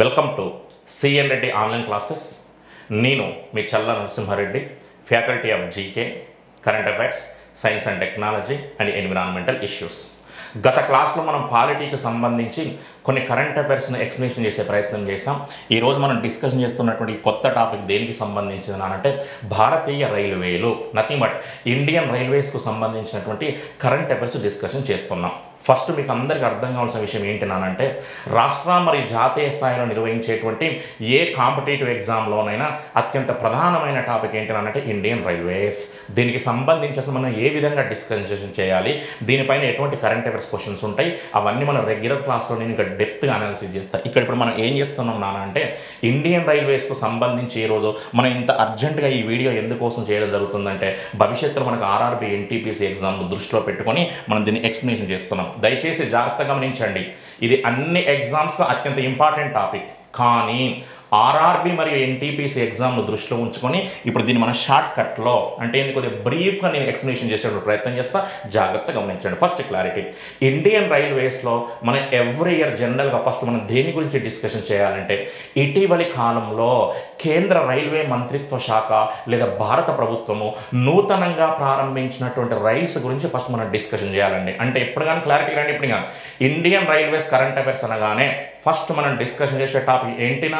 Welcome to CN Reddy online classes నేను మీ Challa Narasimha Reddy faculty of GK current affairs science and technology and environmental issues గత క్లాస్లో మనం పాలిటీకి సంబంధించి కొన్ని current అఫైర్స్ని explanation చేసే ప్రయత్నం చేసాం ఈరోజు మనం డిస్కషన్ చేస్తున్నటువంటి కొత్త టాపిక్ దేనికి సంబంధించిన అంటే భారతీయ రైల్వేలు. నథింగ్ బట్ ఇండియన్ రైల్వేస్కు సంబంధించినటువంటి కరెంట్ అఫైర్స్ డిస్కషన్ చేస్తున్నాం. ఫస్ట్ మీకు అందరికీ అర్థం కావాల్సిన విషయం ఏంటి రాష్ట్ర మరియు జాతీయ స్థాయిలో నిర్వహించేటువంటి ఏ కాంపిటేటివ్ ఎగ్జామ్లోనైనా అత్యంత ప్రధానమైన టాపిక్ ఏంటి ఇండియన్ రైల్వేస్. దీనికి సంబంధించి అసలు మనం ఏ విధంగా డిస్కషన్ చేయాలి దీనిపైన ఎటువంటి కరెంట్ అఫైర్స్ క్వశ్చన్స్ ఉంటాయి అవన్నీ మనం రెగ్యులర్ క్లాస్లో నేను ఇంకా డెప్త్గా అనాలిసిస్ చేస్తా. ఇక్కడ ఇప్పుడు మనం ఏం చేస్తున్నాం నాన్న అంటే ఇండియన్ రైల్వేస్కు సంబంధించి ఈరోజు మనం ఇంత అర్జెంటుగా ఈ వీడియో ఎందుకోసం చేయడం జరుగుతుందంటే భవిష్యత్తులో మనకు ఆర్ఆర్బీ ఎన్టీపీసీ ఎగ్జామ్ను దృష్టిలో పెట్టుకొని మనం దీన్ని ఎక్స్ప్లెనేషన్ చేస్తున్నాం. దయచేసి జాగ్రత్తగా గమనించండి. ఇది అన్ని ఎగ్జామ్స్లో అత్యంత ఇంపార్టెంట్ టాపిక్ కానీ ఆర్ఆర్బి మరియు ఎన్టీపీసీ ఎగ్జామ్ను దృష్టిలో ఉంచుకొని ఇప్పుడు దీన్ని మన షార్ట్ కట్లో అంటే ఏంది? కొద్దిగా బ్రీఫ్గా నేను ఎక్స్ప్లెనేషన్ చేసేటువంటి ప్రయత్నం చేస్తా. జాగ్రత్తగా గమనించండి. First clarity. ఇండియన్ రైల్వేస్లో మనం ఎవ్రీ ఇయర్ జనరల్గా ఫస్ట్ మనం దేని గురించి డిస్కషన్ చేయాలంటే ఇటీవలి కాలంలో కేంద్ర రైల్వే మంత్రిత్వ శాఖ లేదా భారత ప్రభుత్వము నూతనంగా ప్రారంభించినటువంటి రైల్స్ గురించి ఫస్ట్ మనం డిస్కషన్ చేయాలండి. అంటే ఎప్పుడు కానీ క్లారిటీ కానీ ఇప్పుడు కానీ. ఇండియన్ రైల్వేస్ కరెంట్ అఫైర్స్ అనగానే ఫస్ట్ మనం డిస్కషన్ చేసే టాపిక్ ఏంటి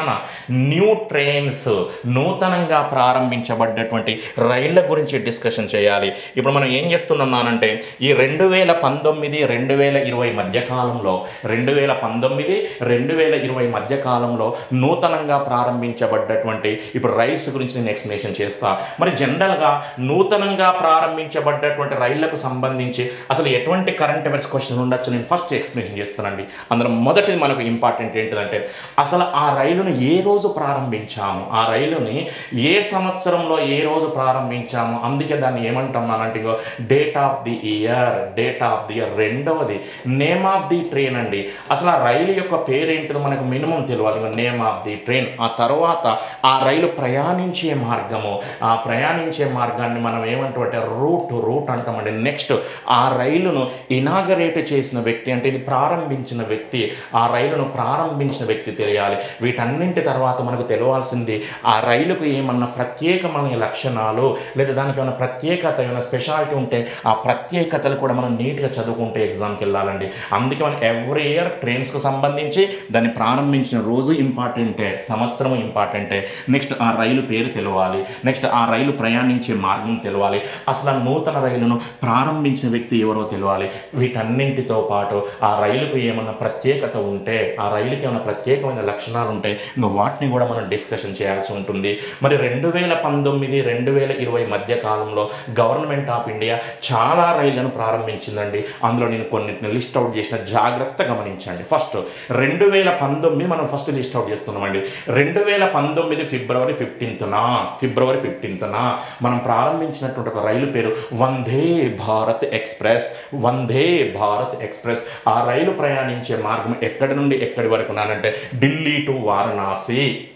న్యూ ట్రైన్స్ నూతనంగా ప్రారంభించబడ్డటువంటి రైళ్ళ గురించి డిస్కషన్ చేయాలి. ఇప్పుడు మనం ఏం చేస్తున్నానంటే ఈ రెండు వేల పంతొమ్మిది రెండు వేల ఇరవై మధ్యకాలంలో రెండు వేల పంతొమ్మిది రెండు వేల ఇరవై మధ్యకాలంలో నూతనంగా ప్రారంభించబడ్డటువంటి ఇప్పుడు రైల్స్ గురించి నేను ఎక్స్ప్లెనేషన్ చేస్తా. మరి జనరల్గా నూతనంగా ప్రారంభించబడ్డటువంటి రైళ్ళకు సంబంధించి అసలు ఎటువంటి కరెంట్ అఫైర్స్ క్వశ్చన్ ఉండొచ్చు? నేను ఫస్ట్ ఎక్స్ప్లెనేషన్ చేస్తానండి. అందులో మొదటిది మనకు ఇంపార్టెంట్ ఏంటిదంటే అసలు ఆ రైలును ఏ రోజు ప్రారంభించాము? ఆ రైలుని ఏ సంవత్సరంలో ఏ రోజు ప్రారంభించాము? అందుకే దాన్ని ఏమంటున్నానంటే ఇంకో date of the year date of the year రెండవది నేమ్ ఆఫ్ ది ట్రైన్ అండి. అసలు ఆ రైలు యొక్క పేరేంటిదో మనకు మినిమం తెలియాలి నేమ్ ఆఫ్ ది ట్రైన్ ఆ తర్వాత ఆ రైలు ప్రయాణించే మార్గము ఆ ప్రయాణించే మార్గాన్ని మనం ఏమంటామంటే రూట్ రూట్ అంటామండి. నెక్స్ట్ ఆ రైలును ఇనాగరేట్ చేసిన వ్యక్తి అంటే ఇది ప్రారంభించిన వ్యక్తి ఆ రైలును ప్రారంభించిన వ్యక్తి తెలియాలి. వీటన్నింటి తర్వాత మనకు తెలియాల్సింది ఆ రైలుకు ఏమన్నా ప్రత్యేకమైన లక్షణాలు లేదా దానికి ఏమైనా ప్రత్యేకత ఏమైనా స్పెషాలిటీ ఉంటే ఆ ప్రత్యేకతలు కూడా మనం నీట్గా చదువుకుంటే ఎగ్జామ్కి వెళ్ళాలండి. అందుకే మనం ఎవ్రీ ఇయర్ ట్రైన్స్కు సంబంధించి దాన్ని ప్రారంభించిన రోజు ఇంపార్టెంటే సంవత్సరం ఇంపార్టెంటే నెక్స్ట్ ఆ రైలు పేరు తెలవాలి నెక్స్ట్ ఆ రైలు ప్రయాణించే మార్గం తెలవాలి అసలు ఆ నూతన రైలును ప్రారంభించిన వ్యక్తి ఎవరో తెలవాలి వీటన్నింటితో పాటు ఆ రైలుకు ఏమన్నా ప్రత్యేకత ఉంటే ఆ రైలుకి ఏమైనా ప్రత్యేకమైన లక్షణాలు ఉంటాయి ఇంకా వాటిని కూడా మనం డిస్కషన్ చేయాల్సి ఉంటుంది. మరి రెండు వేల పంతొమ్మిది రెండు వేల ఇరవై మధ్య కాలంలో గవర్నమెంట్ ఆఫ్ ఇండియా చాలా రైళ్ళను ప్రారంభించిందండి. అందులో నేను కొన్నిటిని లిస్ట్ అవుట్ చేసిన జాగ్రత్త గమనించండి. ఫస్ట్ రెండు వేల పంతొమ్మిది మనం ఫస్ట్ లిస్ట్ అవుట్ చేస్తున్నామండి. రెండు వేల పంతొమ్మిది ఫిబ్రవరి ఫిఫ్టీన్త్నా ఫిబ్రవరి ఫిఫ్టీన్త్నా మనం ప్రారంభించినటువంటి ఒక రైలు పేరు వందే భారత్ ఎక్స్ప్రెస్. వందే భారత్ ఎక్స్ప్రెస్. ఆ రైలు ప్రయాణించే మార్గం ఎక్కడి నుండి ఎక్కడ వరకు ఉన్నానంటే ఢిల్లీ టు వారణాసి.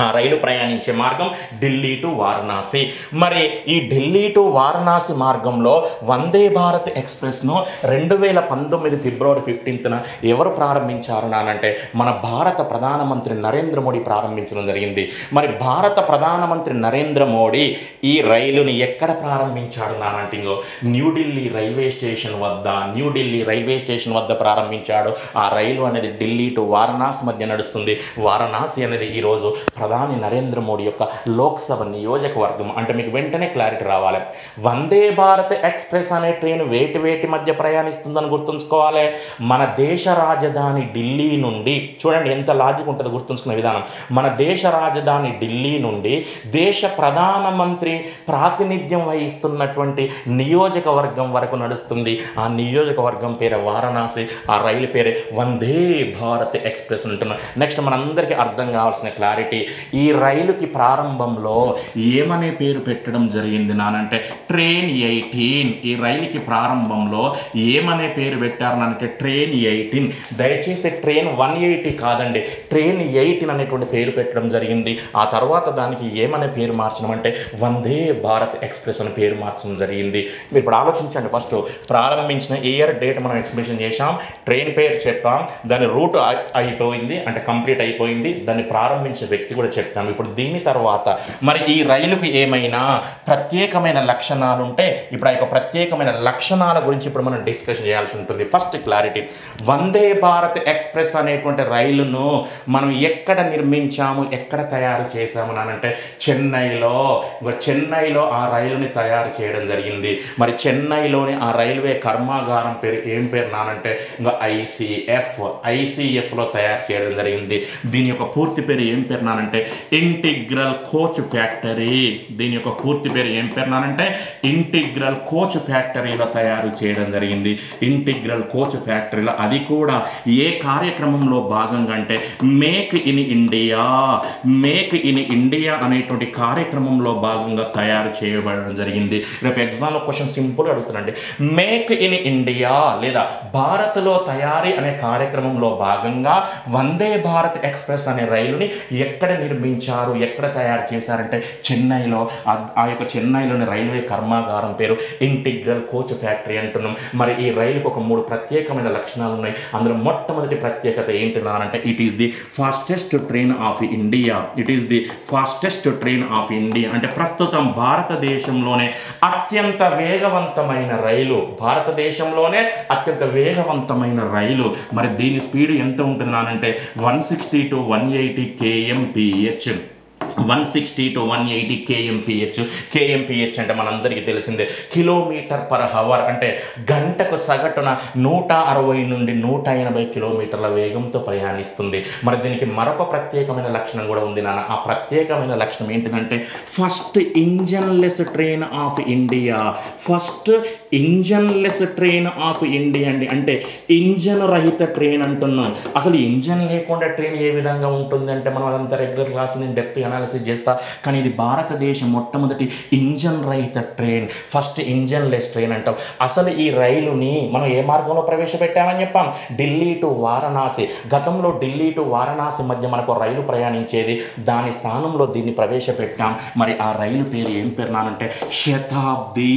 రైలు ప్రయాణించే మార్గం ఢిల్లీ టు వారణాసి. మరి ఈ ఢిల్లీ టు వారణాసి మార్గంలో వందే భారత్ ఎక్స్ప్రెస్ను రెండు వేల పంతొమ్మిది ఫిబ్రవరి ఫిఫ్టీన్త్న ఎవరు ప్రారంభించారు నానంటే మన భారత ప్రధానమంత్రి నరేంద్ర మోడీ ప్రారంభించడం జరిగింది. మరి భారత ప్రధానమంత్రి నరేంద్ర మోడీ ఈ రైలుని ఎక్కడ ప్రారంభించాడు నానంటే ఇంకో న్యూఢిల్లీ రైల్వే స్టేషన్ వద్ద న్యూఢిల్లీ రైల్వే స్టేషన్ వద్ద ప్రారంభించాడు. ఆ రైలు అనేది ఢిల్లీ టు వారణాసి మధ్య నడుస్తుంది. వారణాసి అనేది ఈరోజు ప్రధాని నరేంద్ర మోడీ యొక్క లోక్సభ నియోజకవర్గం. అంటే మీకు వెంటనే క్లారిటీ రావాలి. వందే భారత్ ఎక్స్ప్రెస్ అనే ట్రైన్ వేటి వేటి మధ్య ప్రయాణిస్తుందని గుర్తుంచుకోవాలి. మన దేశ రాజధాని ఢిల్లీ నుండి చూడండి ఎంత లాజిక్ ఉంటుందో గుర్తుంచుకునే విధానం. మన దేశ రాజధాని ఢిల్లీ నుండి దేశ ప్రధానమంత్రి ప్రాతినిధ్యం వహిస్తున్నటువంటి నియోజకవర్గం వరకు నడుస్తుంది. ఆ నియోజకవర్గం పేరు వారణాసి ఆ రైలు పేరే వందే భారత్ ఎక్స్ప్రెస్ అంటున్నాం. నెక్స్ట్ మనందరికీ అర్థం కావాల్సిన క్లారిటీ ఈ రైలుకి ప్రారంభంలో ఏమనే పేరు పెట్టడం జరిగింది నానంటే ట్రైన్ ఎయిటీన్. ఈ రైలుకి ప్రారంభంలో ఏమనే పేరు పెట్టారు నానంటే ట్రైన్ ఎయిటీన్. దయచేసి ట్రైన్ వన్ ఎయిటీ కాదండి ట్రైన్ ఎయిటీన్ అనేటువంటి పేరు పెట్టడం జరిగింది. ఆ తర్వాత దానికి ఏమనే పేరు మార్చడం వందే భారత్ ఎక్స్ప్రెస్ అనే పేరు మార్చడం జరిగింది. మీరు ఇప్పుడు ఆలోచించండి ఫస్ట్ ప్రారంభించిన ఇయర్ డేట్ మనం ఎక్స్ప్లెనేషన్ చేశాం ట్రైన్ పేరు చెప్పాం దాని రూట్ అయిపోయింది అంటే కంప్లీట్ అయిపోయింది దాన్ని ప్రారంభించే వ్యక్తి కూడా చెప్పాము. ఇప్పుడు దీని తర్వాత మరి ఈ రైలుకు ఏమైనా ప్రత్యేకమైన లక్షణాలు ఉంటే ఇప్పుడు ఆ యొక్క ప్రత్యేకమైన లక్షణాల గురించి ఇప్పుడు మనం డిస్కషన్ చేయాల్సి ఉంటుంది. First clarity Vande Bharat Express అనేటువంటి రైలును మనం ఎక్కడ నిర్మించాము ఎక్కడ తయారు చేశాము అంటే చెన్నైలో. చెన్నైలో ఆ రైలుని తయారు చేయడం జరిగింది. మరి చెన్నైలోని ఆ రైల్వే కర్మాగారం పేరు ఏం పేరు నానంటే ఇంకా ఐసీఎఫ్ ఐసీఎఫ్లో తయారు చేయడం జరిగింది. దీని యొక్క పూర్తి పేరు ఏం పేరు నానంటే ఇంటిగ్రల్ కోచ్ ఫ్యాక్టరీ. దీని యొక్క పూర్తి పేరు ఏం పేరునానంటే ఇంటిగ్రల్ కోచ్ ఫ్యాక్టరీలో తయారు చేయడం జరిగింది. ఇంటిగ్రల్ కోచ్ ఫ్యాక్టరీలో అది కూడా ఏ కార్యక్రమంలో భాగంగా అంటే make in India. Make in India అనేటువంటి కార్యక్రమంలో భాగంగా తయారు చేయబడడం జరిగింది. రేపు ఎగ్జామ్లో క్వశ్చన్ సింపుల్ అడుగుతున్నాండి మేక్ ఇన్ ఇండియా లేదా భారత్లో తయారీ అనే కార్యక్రమంలో భాగంగా వందే భారత్ ఎక్స్ప్రెస్ అనే రైలుని ఎక్కడ నిర్మించారు ఎక్కడ తయారు చేశారంటే చెన్నైలో. ఆ- యొక్క చెన్నైలోని రైల్వే కర్మాగారం పేరు ఇంటిగ్రల్ కోచ్ ఫ్యాక్టరీ అంటున్నాం. మరి ఈ రైలుకు ఒక మూడు ప్రత్యేకమైన లక్షణాలు ఉన్నాయి. అందులో మొట్టమొదటి ప్రత్యేకత ఏంటి అంటే it is the fastest train of India it is the fastest train of India అంటే ప్రస్తుతం భారతదేశంలోనే అత్యంత వేగవంతమైన రైలు. భారతదేశంలోనే అత్యంత వేగవంతమైన రైలు. మరి దీని స్పీడ్ ఎంత ఉంటుంది నానంటే one sixty to one eighty KMP KMPH one sixty to one eighty KMPH KMPH అంటే మనందరికీ తెలిసిందే. కిలోమీటర్ పర్ హవర్ అంటే గంటకు సగటున నూట అరవై నుండి నూట ఎనభై కిలోమీటర్ల వేగంతో ప్రయాణిస్తుంది. మరి దీనికి మరొక ప్రత్యేకమైన లక్షణం కూడా ఉంది నాన్న. ఆ ప్రత్యేకమైన లక్షణం ఏంటిదంటే first engineless train of India. First engineless train of India అండి. అంటే ఇంజన్ రహిత ట్రైన్ అంటున్నాం. అసలు ఇంజన్ లేకుండా ట్రైన్ ఏ విధంగా ఉంటుంది అంటే మనం అదంతా రెగ్యులర్ క్లాస్ నేను డెప్త్ అనాలిసిస్ చేస్తా. కానీ ఇది భారతదేశం మొట్టమొదటి ఇంజన్ రహిత train. First engineless train అంటాం. అసలు ఈ రైలుని మనం ఏ మార్గంలో ప్రవేశపెట్టామని చెప్పాం? ఢిల్లీ టు వారణాసి. గతంలో ఢిల్లీ టు వారణాసి మధ్య మనకు రైలు ప్రయాణించేది. దాని స్థానంలో దీన్ని ప్రవేశపెట్టాం. మరి ఆ రైలు పేరు ఏం పేరు నానంటే శతాబ్ది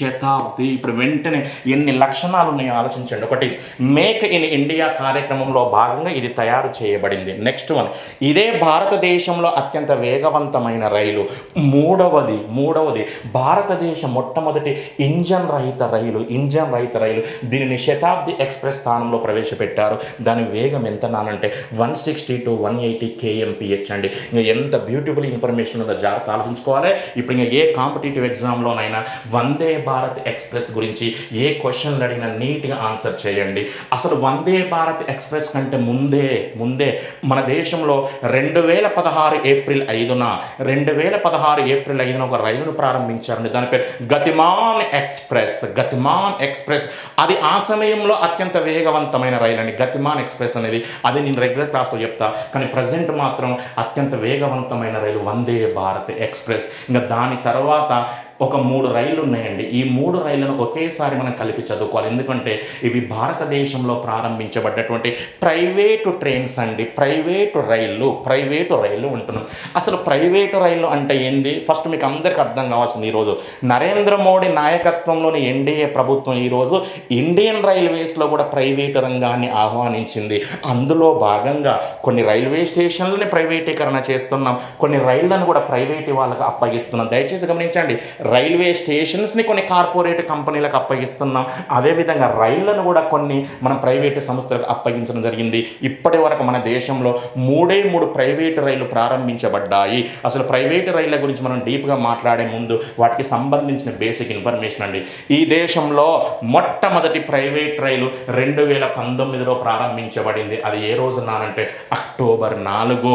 శతాబ్ది. ఇప్పుడు వెంటనే ఎన్ని లక్షణాలు ఉన్నాయో ఆలోచించండి. ఒకటి మేక్ ఇన్ ఇండియా కార్యక్రమంలో భాగంగా ఇది తయారు చేయబడింది. నెక్స్ట్ వన్ ఇదే భారతదేశంలో అత్యంత వేగవంతమైన రైలు. మూడవది మూడవది భారతదేశ మొట్టమొదటి ఇంజన్ రహిత రైలు ఇంజన్ రహిత రైలు. దీనిని శతాబ్ది ఎక్స్ప్రెస్ స్థానంలో ప్రవేశపెట్టారు. దాని వేగం ఎంత నానంటే one sixty to one eighty KMPH అండి. ఇంకా ఎంత బ్యూటిఫుల్ ఇన్ఫర్మేషన్ ఉందో జాగ్రత్త ఆలోచించుకోవాలి. ఇప్పుడు ఇంకా ఏ కాంపిటేటివ్ ఎగ్జామ్లోనైనా వందే భారత్ ఎక్స్ప్రెస్ గురించి ఏ క్వశ్చన్లు అడిగినా నీట్గా ఆన్సర్ చేయండి. అసలు వందే భారత్ ఎక్స్ప్రెస్ కంటే ముందే ముందే మన దేశంలో రెండు వేల పదహారు ఏప్రిల్ ఐదున రెండు వేల పదహారు ఏప్రిల్ ఐదున ఒక రైలును ప్రారంభించారండి. దాని పేరు గతిమాన్ ఎక్స్ప్రెస్. గతిమాన్ ఎక్స్ప్రెస్. అది ఆ సమయంలో అత్యంత వేగవంతమైన రైలు అండి. గతిమాన్ ఎక్స్ప్రెస్ అనేది అది నేను రెగ్యులర్ క్లాస్లో చెప్తా. కానీ ప్రజెంట్ మాత్రం అత్యంత వేగవంతమైన రైలు వందే భారత్ ఎక్స్ప్రెస్. ఇంకా దాని తర్వాత ఒక మూడు రైళ్ళు ఉన్నాయండి. ఈ మూడు రైళ్ళను ఒకేసారి మనం కలిపి చదువుకోవాలి. ఎందుకంటే ఇవి భారతదేశంలో ప్రారంభించబడ్డటువంటి ప్రైవేటు ట్రైన్స్ అండి. ప్రైవేటు రైళ్ళు ప్రైవేటు రైళ్ళు ఉంటున్నాం అసలు ప్రైవేటు రైళ్ళు అంటే ఏంది? ఫస్ట్ మీకు అందరికీ అర్థం కావాల్సింది ఈరోజు. నరేంద్ర మోడీ నాయకత్వంలోని ఎన్డీఏ ప్రభుత్వం ఈరోజు ఇండియన్ రైల్వేస్లో కూడా ప్రైవేటు రంగాన్ని ఆహ్వానించింది. అందులో భాగంగా కొన్ని రైల్వే స్టేషన్లని ప్రైవేటీకరణ చేస్తున్నాం. కొన్ని రైళ్ళను కూడా ప్రైవేట్ వాళ్ళకి అప్పగిస్తున్నాం. దయచేసి గమనించండి. రైల్వే స్టేషన్స్ని కొన్ని కార్పొరేట్ కంపెనీలకు అప్పగిస్తున్నాం. అదేవిధంగా రైళ్ళను కూడా కొన్ని మనం ప్రైవేటు సంస్థలకు అప్పగించడం జరిగింది. ఇప్పటి వరకు మన దేశంలో మూడే మూడు ప్రైవేటు రైళ్ళు ప్రారంభించబడ్డాయి. అసలు ప్రైవేటు రైళ్ళ గురించి మనం డీప్గా మాట్లాడే ముందు వాటికి సంబంధించిన బేసిక్ ఇన్ఫర్మేషన్ అండి. ఈ దేశంలో మొట్టమొదటి ప్రైవేట్ రైలు రెండు వేల పంతొమ్మిదిలో ప్రారంభించబడింది. అది ఏ రోజు నానంటే అక్టోబర్ నాలుగు.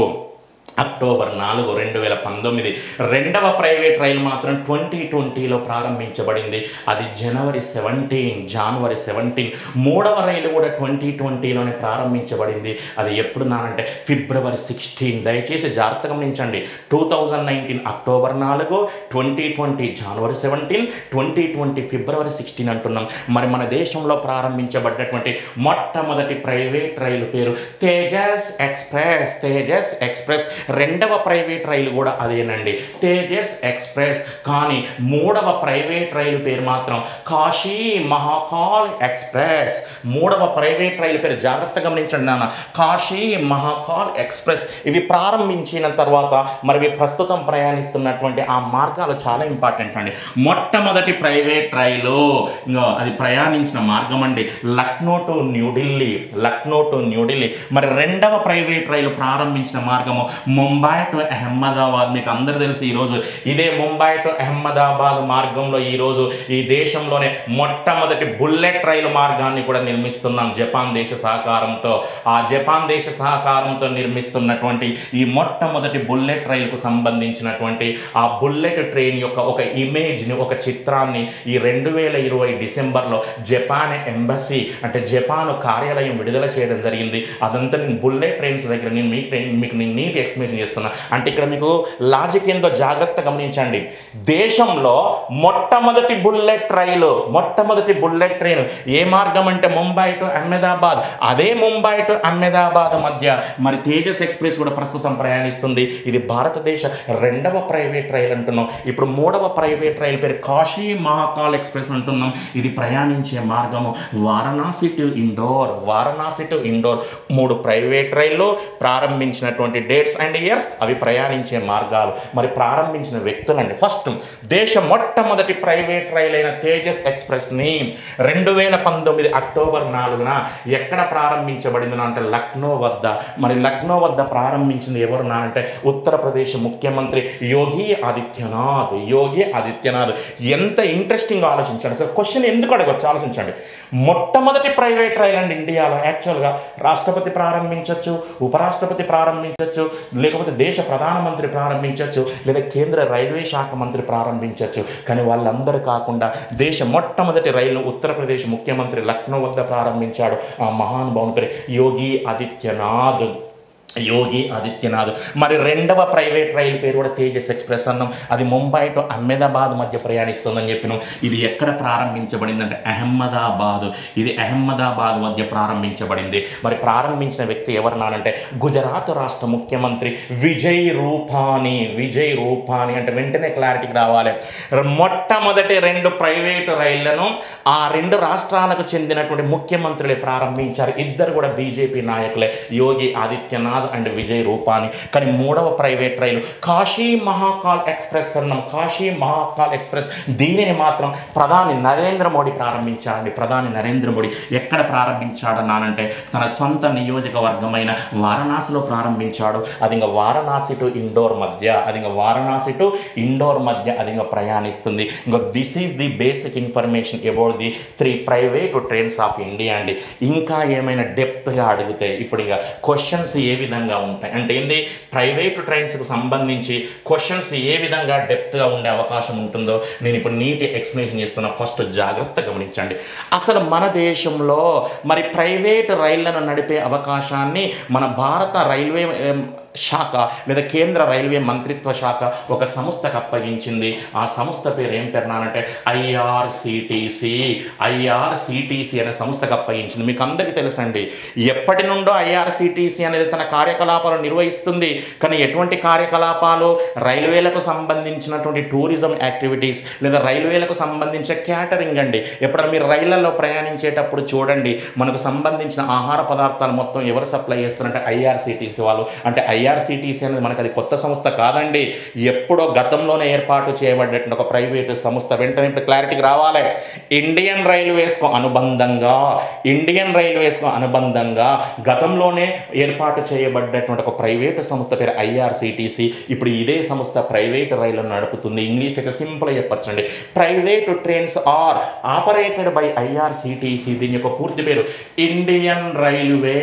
అక్టోబర్ నాలుగు రెండు వేల పంతొమ్మిది. రెండవ ప్రైవేట్ రైలు మాత్రం ట్వంటీ ట్వంటీలో ప్రారంభించబడింది. అది జనవరి సెవెంటీన్ జనవరి సెవెంటీన్. మూడవ రైలు కూడా ట్వంటీ ట్వంటీలోనే ప్రారంభించబడింది. అది ఎప్పుడు నానంటే ఫిబ్రవరి సిక్స్టీన్. దయచేసి జాగ్రత్త గమనించండి. టూ థౌజండ్ నైన్టీన్ అక్టోబర్ నాలుగు twenty twenty January seventeen twenty twenty February sixteen అంటున్నాం. మరి మన దేశంలో ప్రారంభించబడ్డటువంటి మొట్టమొదటి ప్రైవేట్ రైలు పేరు తేజస్ ఎక్స్ప్రెస్ తేజస్ ఎక్స్ప్రెస్. రెండవ ప్రైవేట్ రైలు కూడా అదేనండి. తేజస్ ఎక్స్ప్రెస్. కానీ మూడవ ప్రైవేట్ రైలు పేరు మాత్రం కాశీ మహాకాల్ ఎక్స్ప్రెస్. మూడవ ప్రైవేట్ రైలు పేరు జాగ్రత్తగా గమనించండి నాన్న. కాశీ మహాకాల్ ఎక్స్ప్రెస్. ఇవి ప్రారంభించిన తర్వాత మరి ఇవి ప్రస్తుతం ప్రయాణిస్తున్నటువంటి ఆ మార్గాలు చాలా ఇంపార్టెంట్ అండి. మొట్టమొదటి ప్రైవేట్ రైలు. అది ప్రయాణించిన మార్గం అండి. లక్నో టు న్యూఢిల్లీ లక్నో టు న్యూఢిల్లీ మరి రెండవ ప్రైవేట్ రైలు ప్రారంభించిన మార్గము ముంబై టు అహ్మదాబాద్. మీకు అందరు తెలుసు ఈరోజు ఇదే ముంబై టు అహ్మదాబాద్ మార్గంలో ఈరోజు ఈ దేశంలోనే మొట్టమొదటి బుల్లెట్ రైలు మార్గాన్ని కూడా నిర్మిస్తున్నాం జపాన్ దేశ సహకారంతో. ఆ జపాన్ దేశ సహకారంతో నిర్మిస్తున్నటువంటి ఈ మొట్టమొదటి బుల్లెట్ రైలుకు సంబంధించినటువంటి ఆ బుల్లెట్ ట్రైన్ యొక్క ఒక ఇమేజ్ని ఒక చిత్రాన్ని ఈ రెండు వేల ఇరవై డిసెంబర్లో జపాన్ ఎంబసీ అంటే జపాన్ కార్యాలయం విడుదల చేయడం జరిగింది. అదంతా నేను బుల్లెట్ ట్రైన్స్ దగ్గర నేను మీకు మీకు నేను నీట్ ఎక్స్ప్లెనేషన్ చేస్తున్నా. అంటే ఇక్కడ మీకు లాజిక్ ఏందో జాగ్రత్త గమనించండి. దేశంలో మొట్టమొదటి బుల్లెట్ రైలు మొట్టమొదటి బుల్లెట్ ట్రైన్ ఏ మార్గం అంటే ముంబై టు అహ్మదాబాద్. అదే ముంబై టు అహ్మదాబాద్ మధ్య. మరి తేజస్ ఎక్స్ప్రెస్ కూడా ప్రస్తుతం ప్రయాణిస్తుంది. ఇది భారతదేశ రెండవ ప్రైవేట్ రైలు అంటున్నాం. ఇప్పుడు మూడవ ప్రైవేట్ రైలు పేరు కాశీ మహాకాల్ ఎక్స్ప్రెస్ అంటున్నాం. ఇది ప్రయాణించే మార్గము వారణాసి టు ఇండోర్ వారణాసి టు ఇండోర్. మూడు ప్రైవేట్ రైళ్ళు ప్రారంభించినటువంటి డేట్స్ అండ్ ఇయర్స్ అవి ప్రయాణించే మార్గాలు. మరి ప్రారంభించిన వ్యక్తులండి. ఫస్ట్ దేశ మొట్టమొదటి ప్రైవేట్ రైలు అయిన తేజస్ ఎక్స్ప్రెస్ని రెండు వేల పంతొమ్మిది అక్టోబర్ నాలుగున ఎక్కడ ప్రారంభించబడింది అంటే లక్నో వద్ద. మరి లక్నో వద్ద ప్రారంభించింది ఎవరు నా అంటే ఉత్తరప్రదేశ్ ముఖ్యమంత్రి యోగి ఆదిత్యనాథ్. యోగి ఆదిత్యనాథ్. ఎంత ఇంట్రెస్టింగ్ ఆలోచించండి. సార్ క్వశ్చన్ ఎందుకు అడగచ్చు? ఆలోచించండి. మొట్టమొదటి ప్రైవేట్ రైల్ అండి ఇండియాలో యాక్చువల్గా రాష్ట్రపతి ప్రారంభించవచ్చు ఉపరాష్ట్రపతి ప్రారంభించవచ్చు లేకపోతే దేశ ప్రధానమంత్రి ప్రారంభించవచ్చు లేదా కేంద్ర రైల్వే శాఖ మంత్రి ప్రారంభించవచ్చు కానీ వాళ్ళందరూ కాకుండా దేశ మొట్టమొదటి రైలు ఉత్తరప్రదేశ్ ముఖ్యమంత్రి లక్నో వద్ద ప్రారంభించాడు ఆ మహానుభావుని పేరు యోగి ఆదిత్యనాథ్. యోగి ఆదిత్యనాథ్. మరి రెండవ ప్రైవేట్ రైలు పేరు కూడా తేజస్ ఎక్స్ప్రెస్ అన్నాం. అది ముంబై టు అహ్మదాబాద్ మధ్య ప్రయాణిస్తుందని చెప్పినాం. ఇది ఎక్కడ ప్రారంభించబడిందంటే అహ్మదాబాద్. ఇది అహ్మదాబాద్ మధ్య ప్రారంభించబడింది. మరి ప్రారంభించిన వ్యక్తి ఎవరినానంటే గుజరాత్ రాష్ట్ర ముఖ్యమంత్రి విజయ్ రూపానీ. విజయ్ రూపానీ అంటే వెంటనే క్లారిటీకి రావాలి. మొట్టమొదటి రెండు ప్రైవేటు రైళ్ళను ఆ రెండు రాష్ట్రాలకు చెందినటువంటి ముఖ్యమంత్రులే ప్రారంభించారు. ఇద్దరు కూడా బీజేపీ నాయకులే. యోగి ఆదిత్యనాథ్ అండ్ విజయ్ రూపాని. కానీ మూడవ ప్రైవేట్ రైలు కాశీ మహాకాల్ ఎక్స్ప్రెస్ అన్నాం. కాశీ మహాకాల్ ఎక్స్ప్రెస్. దీనిని మాత్రం ప్రధాని నరేంద్ర మోడీ ప్రారంభించాడండి ప్రధాని నరేంద్ర మోడీ ఎక్కడ ప్రారంభించాడన్నానంటే తన సొంత నియోజకవర్గమైన వారణాసిలో ప్రారంభించాడు. అది ఇంకా వారణాసి టు ఇండోర్ మధ్య అది ఇంకా వారణాసి టు ఇండోర్ మధ్య అది ఇంకా ప్రయాణిస్తుంది. ఇంకా this is the basic information about the three private trains of India అండి. ఇంకా ఏమైనా డెప్త్గా అడిగితే ఇప్పుడు ఇక క్వశ్చన్స్ ఏ విధంగా ఉంటాయి. అంటే ఏంది? ప్రైవేట్ ట్రైన్స్కి సంబంధించి క్వశ్చన్స్ ఏ విధంగా డెప్త్గా ఉండే అవకాశం ఉంటుందో నేను ఇప్పుడు నీట్ ఎక్స్ప్లెనేషన్ చేస్తున్నా. ఫస్ట్ జాగ్రత్త గమనించండి. అసలు మన దేశంలో మరి ప్రైవేట్ రైళ్ళను నడిపే అవకాశాన్ని మన భారత రైల్వే శాఖ లేదా కేంద్ర రైల్వే మంత్రిత్వ శాఖ ఒక సంస్థకు అప్పగించింది. ఆ సంస్థ పేరు ఏం పెరినానంటే ఐఆర్సిటిసి ఐఆర్సిటిసి అనే సంస్థకు అప్పగించింది. మీకు అందరికీ తెలుసండి ఎప్పటి నుండో ఐఆర్సిటిసి అనేది తన కార్యకలాపాలు నిర్వహిస్తుంది. కానీ ఎటువంటి కార్యకలాపాలు? రైల్వేలకు సంబంధించినటువంటి టూరిజం యాక్టివిటీస్ లేదా రైల్వేలకు సంబంధించిన క్యాటరింగ్ అండి. ఎప్పుడైనా మీరు రైళ్ళలో ప్రయాణించేటప్పుడు చూడండి మనకు సంబంధించిన ఆహార పదార్థాలు మొత్తం ఎవరు సప్లై చేస్తారంటే ఐఆర్సిటీసీ వాళ్ళు. అంటే ఐఆర్సిటీసీ అనేది మనకు అది కొత్త సంస్థ కాదండి. ఎప్పుడో గతంలోనే ఏర్పాటు చేయబడినటువంటి ఒక ప్రైవేటు సంస్థ వెంటనే ఇప్పుడు క్లారిటీకి రావాలి. ఇండియన్ రైల్వేస్కు అనుబంధంగా ఇండియన్ రైల్వేస్కు అనుబంధంగా గతంలోనే ఏర్పాటు చేయబడినటువంటి ఒక ప్రైవేటు సంస్థ పేరు ఐఆర్సిటీసీ. ఇప్పుడు ఇదే సంస్థ ప్రైవేట్ రైళ్ళను నడుపుతుంది. ఇంగ్లీష్ అయితే simple చెప్పచ్చండి. Private trains are operated by IRCTC. దీని యొక్క పూర్తి పేరు Indian railway.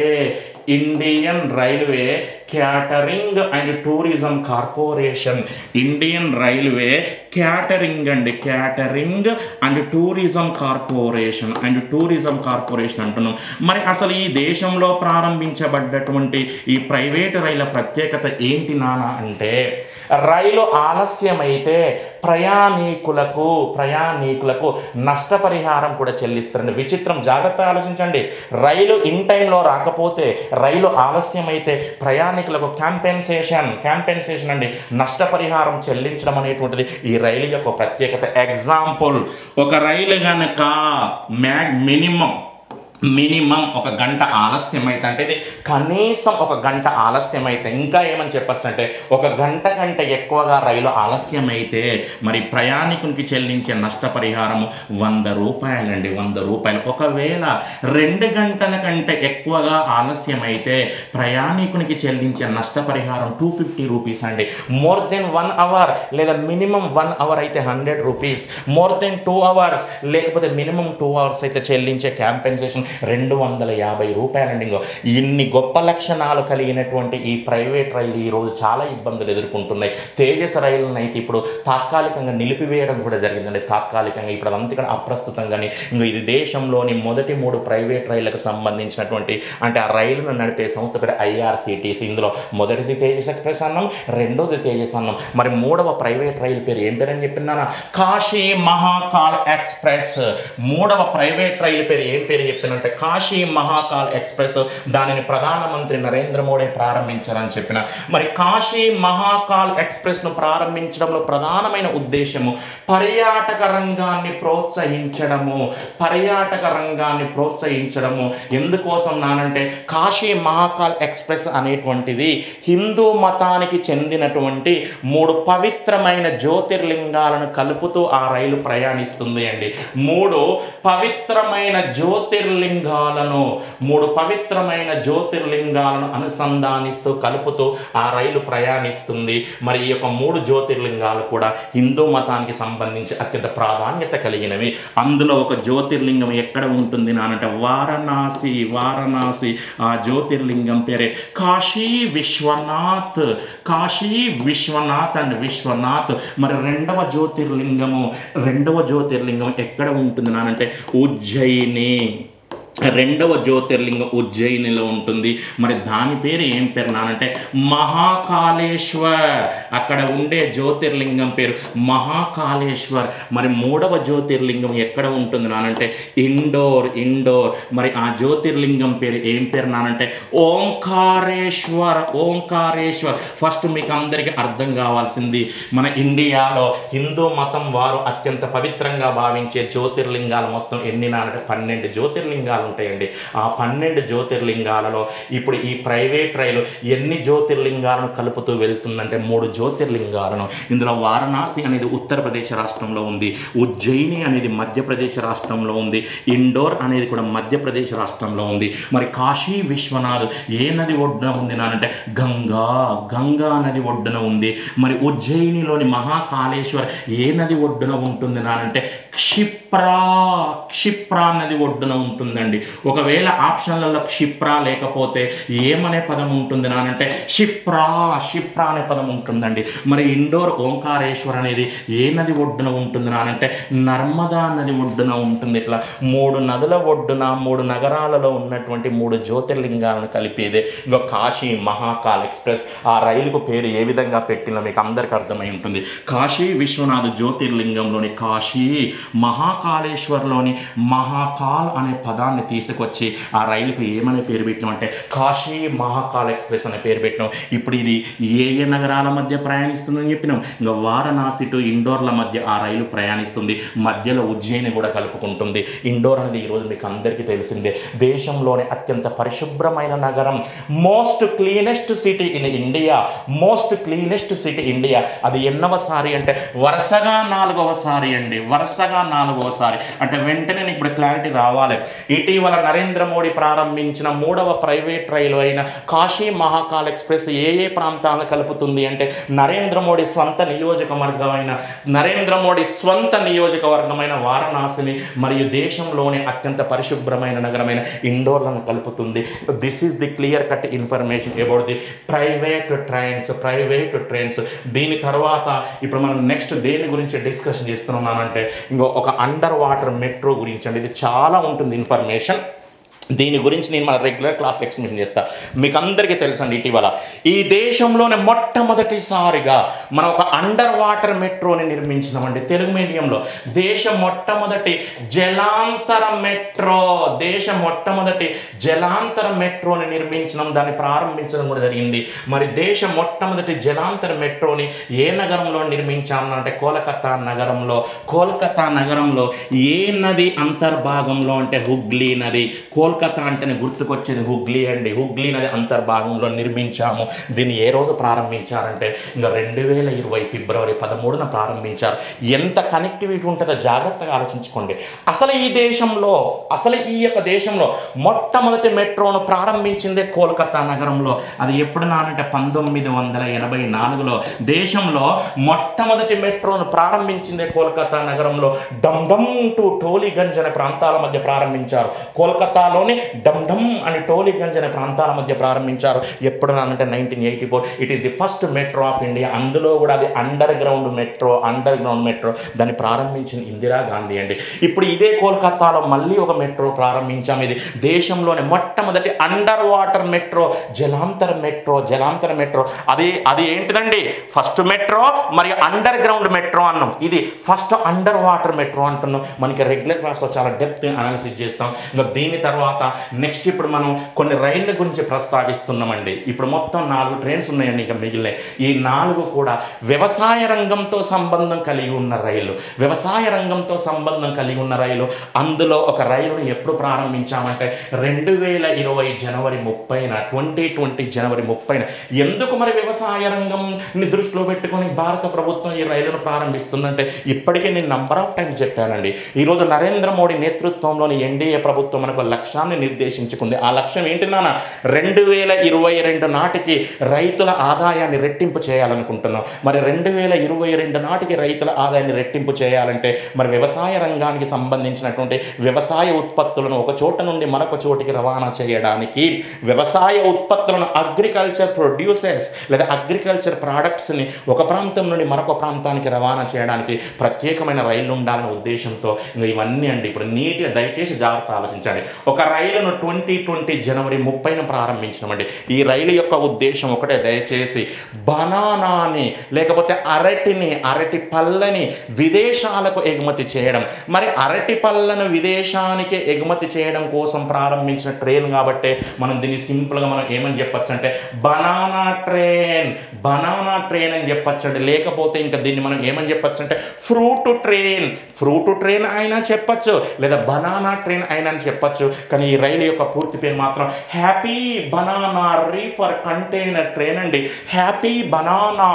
Indian railway catering and tourism corporation Indian railway catering అండి catering and tourism corporation and tourism corporation అంటున్నాం. మరి అసలు ఈ దేశంలో ప్రారంభించబడ్డటువంటి ఈ ప్రైవేట్ రైళ్ళ ప్రత్యేకత ఏంటి నాన్న అంటే రైలు ఆలస్యమైతే ప్రయాణికులకు ప్రయాణికులకు నష్టపరిహారం కూడా చెల్లిస్తారండి. విచిత్రం. జాగ్రత్త ఆలోచించండి. రైలు ఇన్ టైంలో రాకపోతే రైలు ఆలస్యమైతే ప్రయాణికులకు క్యాంపెన్సేషన్ క్యాంపెన్సేషన్ అండి. నష్టపరిహారం చెల్లించడం అనేటువంటిది ఈ రైలు యొక్క ప్రత్యేకత. ఎగ్జాంపుల్ ఒక రైలు కనుక మ్యాగ్ మినిమం మినిమం ఒక గంట ఆలస్యం అయితే అంటే ఇది కనీసం ఒక గంట ఆలస్యం అయితే ఇంకా ఏమని చెప్పచ్చు అంటే ఒక గంట కంటే ఎక్కువగా రైలు ఆలస్యం అయితే మరి ప్రయాణికునికి చెల్లించే నష్టపరిహారం వంద రూపాయలండి వంద రూపాయలు. ఒకవేళ రెండు గంటల కంటే ఎక్కువగా ఆలస్యం అయితే ప్రయాణికునికి చెల్లించే నష్టపరిహారం టూ ఫిఫ్టీ రూపీస్ అండి. మోర్ దెన్ వన్ అవర్ లేదా మినిమం వన్ అవర్ అయితే hundred rupees. More than two hours లేకపోతే మినిమం టూ అవర్స్ అయితే చెల్లించే క్యాంపెన్సేషన్ రెండు వందల యాభై రూపాయలండి ఇంకో ఇన్ని గొప్ప లక్షణాలు కలిగినటువంటి ఈ ప్రైవేట్ రైలు ఈరోజు చాలా ఇబ్బందులు ఎదుర్కొంటున్నాయి. తేజస్ రైళ్ళను అయితే ఇప్పుడు తాత్కాలికంగా నిలిపివేయడం కూడా జరిగిందండి. తాత్కాలికంగా ఇప్పుడు అదంతా ఇక్కడ అప్రస్తుతంగానే. ఇంకో ఇది దేశంలోని మొదటి మూడు ప్రైవేట్ రైళ్ళకు సంబంధించినటువంటి అంటే ఆ రైలును నడిపే సంస్థ పేరు ఐఆర్సిటీసీ ఇందులో మొదటిది తేజస్ ఎక్స్ప్రెస్ అన్నం రెండోది తేజస్ అన్నం. మరి మూడవ ప్రైవేట్ రైలు పేరు ఏం పేరు అని చెప్పినానా కాశీ మహాకాల్ ఎక్స్ప్రెస్. మూడవ ప్రైవేట్ రైలు పేరు ఏం పేరు చెప్పిన ఏంటంటే కాశీ మహాకాల్ ఎక్స్ప్రెస్ దానిని ప్రధానమంత్రి నరేంద్ర మోడీ ప్రారంభించారని చెప్పిన. మరి కాశీ మహాకాల్ ఎక్స్ప్రెస్ను ప్రారంభించడంలో ప్రధానమైన ఉద్దేశము పర్యాటక రంగాన్ని ప్రోత్సహించడము పర్యాటక రంగాన్ని ప్రోత్సహించడము. ఎందుకోసం నానంటే కాశీ మహాకాల్ ఎక్స్ప్రెస్ అనేటువంటిది హిందూ మతానికి చెందినటువంటి మూడు పవిత్రమైన జ్యోతిర్లింగాలను కలుపుతూ ఆ రైలు ప్రయాణిస్తుంది అండి. మూడు పవిత్రమైన జ్యోతిర్లింగ జ్యోతిర్లింగాలను మూడు పవిత్రమైన జ్యోతిర్లింగాలను అనుసంధానిస్తూ కలుపుతూ ఆ రైలు ప్రయాణిస్తుంది. మరి ఈ యొక్క మూడు జ్యోతిర్లింగాలు కూడా హిందూ మతానికి సంబంధించి అత్యంత ప్రాధాన్యత కలిగినవి. అందులో ఒక జ్యోతిర్లింగం ఎక్కడ ఉంటుంది నానంటే వారణాసి వారణాసి. ఆ జ్యోతిర్లింగం పేరే కాశీ విశ్వనాథ్. కాశీ విశ్వనాథ్ అండ్ విశ్వనాథ్. మరి రెండవ జ్యోతిర్లింగము రెండవ జ్యోతిర్లింగం ఎక్కడ ఉంటుంది నానంటే ఉజ్జయిని. రెండవ జ్యోతిర్లింగం ఉజ్జయినిలో ఉంటుంది. మరి దాని పేరు ఏం పేరు నానంటే మహాకాళేశ్వర్. అక్కడ ఉండే జ్యోతిర్లింగం పేరు మహాకాళేశ్వర్. మరి మూడవ జ్యోతిర్లింగం ఎక్కడ ఉంటుంది నానంటే ఇండోర్ ఇండోర్. మరి ఆ జ్యోతిర్లింగం పేరు ఏం పేరు నానంటే ఓంకారేశ్వర్ ఓంకారేశ్వర్. ఫస్ట్ మీకు అందరికీ అర్థం కావాల్సింది మన ఇండియాలో హిందూ మతం వారు అత్యంత పవిత్రంగా భావించే జ్యోతిర్లింగాలు మొత్తం ఎన్ని నానంటే పన్నెండు జ్యోతిర్లింగాలు ఉంటాయండి. ఆ పన్నెండు జ్యోతిర్లింగాలలో ఇప్పుడు ఈ ప్రైవేట్ రైలు ఎన్ని జ్యోతిర్లింగాలను కలుపుతూ వెళ్తుందంటే మూడు జ్యోతిర్లింగాలను. ఇందులో వారణాసి అనేది ఉత్తరప్రదేశ్ రాష్ట్రంలో ఉంది. ఉజ్జయిని అనేది మధ్యప్రదేశ్ రాష్ట్రంలో ఉంది. ఇండోర్ అనేది కూడా మధ్యప్రదేశ్ రాష్ట్రంలో ఉంది. మరి కాశీ విశ్వనాథ్ ఏ నది ఒడ్డున ఉంది నానంటే గంగా. గంగా నది ఒడ్డున ఉంది. మరి ఉజ్జయినిలోని మహాకాళేశ్వర్ ఏ నది ఒడ్డున ఉంటుంది నానంటే క్షిప్రా. క్షిప్రా నది ఒడ్డున ఉంటుందండి. ఒకవేళ ఆప్షన్లలో క్షిప్రా లేకపోతే ఏమనే పదం ఉంటుంది నానంటే క్షిప్రా క్షిప్రా అనే పదం ఉంటుందండి. మరి ఇండోర్ ఓంకారేశ్వర్ అనేది ఏ నది ఒడ్డున ఉంటుంది నానంటే నర్మదా నది ఒడ్డున ఉంటుంది. ఇట్లా మూడు నదుల ఒడ్డున మూడు నగరాలలో ఉన్నటువంటి మూడు జ్యోతిర్లింగాలను కలిపేదే ఇంకా కాశీ మహాకాల్ ఎక్స్ప్రెస్. ఆ రైలుకు పేరు ఏ విధంగా పెట్టినా మీకు అందరికీ అర్థమై ఉంటుంది. కాశీ విశ్వనాథ్ జ్యోతిర్లింగంలోని కాశీ మహాకాళేశ్వర్లోని మహాకాల్ అనే పదాన్ని తీసుకొచ్చి ఆ రైలుకు ఏమనే పేరు పెట్టినాం అంటే కాశీ మహాకాల్ ఎక్స్ప్రెస్ అనే పేరు పెట్టినాం ఇప్పుడు ఇది ఏ ఏ నగరాల మధ్య ప్రయాణిస్తుందని చెప్పినాం ఇంకా వారణాసి టు ఇండోర్ల మధ్య ఆ రైలు ప్రయాణిస్తుంది. మధ్యలో ఉజ్జయిని కూడా కలుపుకుంటుంది. ఇండోర్ అనేది ఈరోజు మీకు అందరికీ తెలిసిందే. దేశంలోని అత్యంత పరిశుభ్రమైన నగరం. Most cleanest city in India. Most cleanest city India. అది ఎన్నవసారి అంటే వరుసగా నాలుగవసారి అండి. వరుసగా నాలుగవసారి అంటే వెంటనే నీకు ఇప్పుడు క్లారిటీ రావాలి. ఇట్ ఇటీవల నరేంద్ర మోడీ ప్రారంభించిన మూడవ ప్రైవేట్ రైలు అయిన కాశీ మహాకాల్ ఎక్స్ప్రెస్ ఏ ఏ ప్రాంతాలను కలుపుతుంది అంటే నరేంద్ర మోడీ స్వంత నియోజకవర్గమైన నరేంద్ర మోడీ స్వంత నియోజకవర్గమైన వారణాసిని మరియు దేశంలోని అత్యంత పరిశుభ్రమైన నగరమైన ఇండోర్లను కలుపుతుంది. This is the clear cut information about the private trains private trains దీని తర్వాత ఇప్పుడు మనం నెక్స్ట్ దేని గురించి డిస్కషన్ చేస్తున్నానంటే ఇంకో ఒక అండర్ వాటర్ మెట్రో గురించి అండి. ఇది చాలా ఉంటుంది ఇన్ఫర్మేషన్ patient దీని గురించి నేను మన రెగ్యులర్ క్లాస్లో ఎక్స్ప్లెనేషన్ చేస్తా. మీకు అందరికీ తెలుసండి ఇటీవల. ఈ దేశంలోనే మొట్టమొదటిసారిగా మనం ఒక అండర్ వాటర్ మెట్రోని నిర్మించినామండి తెలుగు మీడియంలో దేశ మొట్టమొదటి జలాంతర మెట్రో దేశ మొట్టమొదటి జలాంతర మెట్రోని నిర్మించడం దాన్ని ప్రారంభించడం కూడా జరిగింది. మరి దేశ మొట్టమొదటి జలాంతర మెట్రోని ఏ నగరంలో నిర్మించాము అంటే కోలకత్తా నగరంలో. కోల్కతా నగరంలో ఏ నది అంతర్భాగంలో అంటే హుగ్లీ నది కోల్కతా అంటేనే గుర్తుకొచ్చేది హుగ్లీ అండి. హుగ్లీ నది అంతర్భాగంలో నిర్మించాము. దీన్ని ఏ రోజు ప్రారంభించారంటే ఇంకా రెండు వేల ఇరవై ఫిబ్రవరి పదమూడున ప్రారంభించారు. ఎంత కనెక్టివిటీ ఉంటుందో జాగ్రత్తగా ఆలోచించుకోండి. అసలు ఈ దేశంలో అసలు ఈ యొక్క దేశంలో మొట్టమొదటి మెట్రోను ప్రారంభించిందే కోల్కతా నగరంలో. అది ఎప్పుడు నానంటే పంతొమ్మిది వందల ఎనభై నాలుగులో దేశంలో మొట్టమొదటి మెట్రోను ప్రారంభించిందే కోల్కతా నగరంలో. డమ్ డమ్ టు టోలీగంజ్ అనే ప్రాంతాల మధ్య ప్రారంభించారు. కోల్కతాలోని డమ్ డమ్ అని టోలీగంజ్ అనే ప్రాంతాల మధ్య ప్రారంభించారు. ఎప్పుడు అంటే nineteen eighty four it is the first metro of India అందులో కూడా అది underground metro underground metro దాన్ని ప్రారంభించిన ఇందిరా గాంధీ అండి. ఇప్పుడు ఇదే కోల్కతాలో మళ్ళీ ఒక మెట్రో ప్రారంభించాం ఇది. దేశంలోనే మొట్టమొదటి అండర్ వాటర్ మెట్రో జలాంతర మెట్రో జలాంతర మెట్రో అది అది ఏంటిదండి? ఫస్ట్ మెట్రో మరియు అండర్ గ్రౌండ్ మెట్రో అన్నాం. ఇది ఫస్ట్ అండర్ వాటర్ మెట్రో అంటున్నాం. మనకి రెగ్యులర్ క్లాస్లో చాలా డెప్త్ అనాలిసిస్ చేస్తాం. ఇంకా దీని తర్వాత నెక్స్ట్ ఇప్పుడు మనం కొన్ని రైళ్ళ గురించి ప్రస్తావిస్తున్నామండి. ఇప్పుడు మొత్తం నాలుగు ట్రైన్స్ ఉన్నాయండి ఇంకా మిగిలిన ఈ నాలుగు కూడా వ్యవసాయ రంగంతో సంబంధం కలిగి ఉన్న రైలు. వ్యవసాయ రంగంతో సంబంధం కలిగి ఉన్న రైలు. అందులో ఒక రైలును ఎప్పుడు ప్రారంభించామంటే రెండు వేల ఇరవై జనవరి ముప్పైన ట్వంటీ ట్వంటీ జనవరి ముప్పైన. ఎందుకు మరి వ్యవసాయ రంగంని దృష్టిలో పెట్టుకొని భారత ప్రభుత్వం ఈ రైలును ప్రారంభిస్తుందంటే ఇప్పటికే నేను నంబర్ ఆఫ్ టైమ్స్ చెప్పానండి. ఈరోజు నరేంద్ర మోడీ నేతృత్వంలోని ఎన్డీఏ ప్రభుత్వం మనకు లక్ష్యాన్ని నిర్దేశించుకుంది. ఆ లక్ష్యం ఏంటి నాన్న? రెండు వేల ఇరవై రెండు నాటికి రైతుల ఆదాయాన్ని రెట్టింపు చేయాలనుకుంటున్నాం. మరి రెండు వేల ఇరవై రెండు నాటికి రైతుల ఆదాయాన్ని రెట్టింపు చేయాలంటే మరి వ్యవసాయ రంగానికి సంబంధించినటువంటి వ్యవసాయ ఉత్పత్తులను ఒక చోట నుండి మరొక చోటికి రవాణా చేయడానికి వ్యవసాయ ఉత్పత్తులను అగ్రికల్చర్ ప్రొడ్యూసర్స్ లేదా అగ్రికల్చర్ ప్రోడక్ట్స్ని ఒక ప్రాంతం నుండి మరొక ప్రాంతానికి రవాణా చేయడానికి ప్రత్యేకమైన రైళ్ళు ఉండాలనే ఉద్దేశంతో ఇవన్నీ అండి. ఇప్పుడు నీటి దయచేసి జాగ్రత్త ఆలోచించండి. ఒక రైలును ట్వంటీ ట్వంటీ జనవరి ముప్పైన ప్రారంభించినామండి. ఈ రైలు యొక్క ఉద్దేశం ఒకటే దయచేసి బనానాని లేకపోతే అరటిని అరటి పళ్ళని విదేశాలకు ఎగుమతి చేయడం. మరి అరటి పళ్ళను విదేశానికి ఎగుమతి చేయడం కోసం ప్రారంభించిన ట్రైన్ కాబట్టి మనం దీన్ని సింపుల్గా మనం ఏమని చెప్పచ్చు అంటే బనానా ట్రైన్ బనానా ట్రైన్ అని చెప్పచ్చు అండి లేకపోతే ఇంకా దీన్ని మనం ఏమని చెప్పచ్చు అంటే ఫ్రూట్ ట్రైన్. ఫ్రూట్ ట్రైన్ అయినా చెప్పచ్చు లేదా బనానా ట్రైన్ అయినా అని చెప్పొచ్చు. కానీ ఈ రైలు యొక్క పూర్తి పేరు మాత్రం happy banana reefer container train అండి. Happy banana.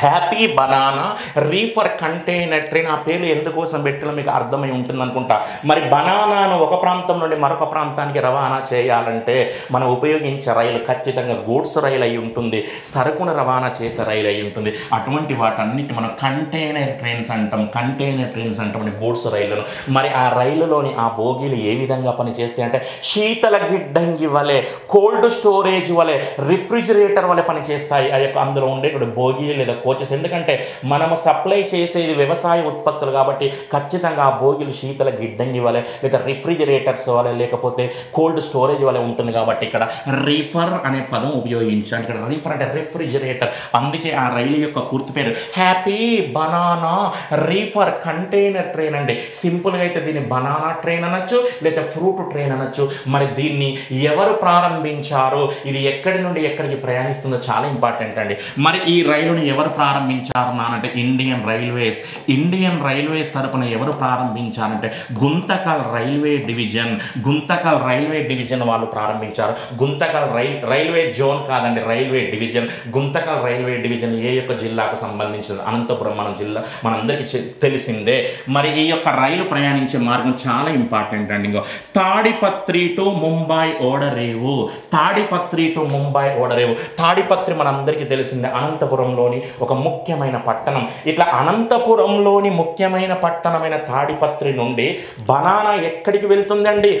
Happy banana reefer container train ఆ పేరు ఎందుకోసం పెట్టినా మీకు అర్థమై ఉంటుంది అనుకుంటా మరి బనానాను ఒక ప్రాంతం నుండి మరొక ప్రాంతానికి రవాణా చేయాలంటే మనం ఉపయోగించే రైలు ఖచ్చితంగా గూడ్స్ రైలు అయి ఉంటుంది సరుకును రవాణా చేసే రైలు అయి ఉంటుంది. అటువంటి వాటన్నిటి మనం కంటైనర్ ట్రైన్స్ అంటాం కంటైనర్ ట్రైన్స్ అంటాం గూడ్స్ రైళ్ళను మరి ఆ రైలులోని ఆ బోగీలు ఏ విధంగా పనిచేస్తాయి అంటే శీతల గిడ్డంగి వలె కోల్డ్ స్టోరేజ్ వలె రిఫ్రిజిరేటర్ వలె పనిచేస్తాయి. ఆ యొక్క అందులో ఉండేటువంటి బోగీలు లేదా కోచెస్ ఎందుకంటే మనము సప్లై చేసేది వ్యవసాయ ఉత్పత్తులు కాబట్టి ఖచ్చితంగా ఆ బోగిలు శీతల గిడ్డంగి వలె లేదా రిఫ్రిజిరేటర్స్ వలె లేకపోతే కోల్డ్ స్టోరేజ్ వలె ఉంటుంది కాబట్టి ఇక్కడ రీఫర్ అనే పదం ఉపయోగించాను ఇక్కడ రీఫర్ అంటే రిఫ్రిజిరేటర్ అందుకే ఆ రైలు యొక్క పూర్తి పేరు happy banana reefer container train అండి. సింపుల్గా అయితే దీన్ని బనానా ట్రైన్ అనొచ్చు లేదా ఫ్రూట్ ట్రైన్ అనొచ్చు. మరి దీన్ని ఎవరు ప్రారంభించారు ఇది ఎక్కడి నుండి ఎక్కడికి ప్రయాణిస్తుందో చాలా ఇంపార్టెంట్ అండి. మరి ఈ రైలుని ఎవరు ఎవరు ప్రారంభించారు అంటే ఇండియన్ రైల్వేస్. ఇండియన్ రైల్వేస్ తరపున ఎవరు ప్రారంభించారంటే Guntakal railway division. Guntakal railway division వాళ్ళు ప్రారంభించారు. గుంతకల్ రై రైల్వే జోన్ కాదండి railway division. Guntakal railway division ఏ యొక్క జిల్లాకు సంబంధించినది అనంతపురం మన జిల్లా మనందరికీ తెలిసిందే. మరి ఈ యొక్క రైలు ప్రయాణించే మార్గం చాలా ఇంపార్టెంట్ అండి ఇంకో. తాడిపత్రి టు ముంబై ఓడరేవు. తాడిపత్రి టు ముంబై ఓడరేవు. తాడిపత్రి మనందరికీ తెలిసిందే అనంతపురంలోని ఒక ముఖ్యమైన పట్టణం. ఇట్లా అనంతపురంలోని ముఖ్యమైన పట్టణమైన తాడిపత్రి నుండి బనానా ఎక్కడికి వెళ్తుందండి?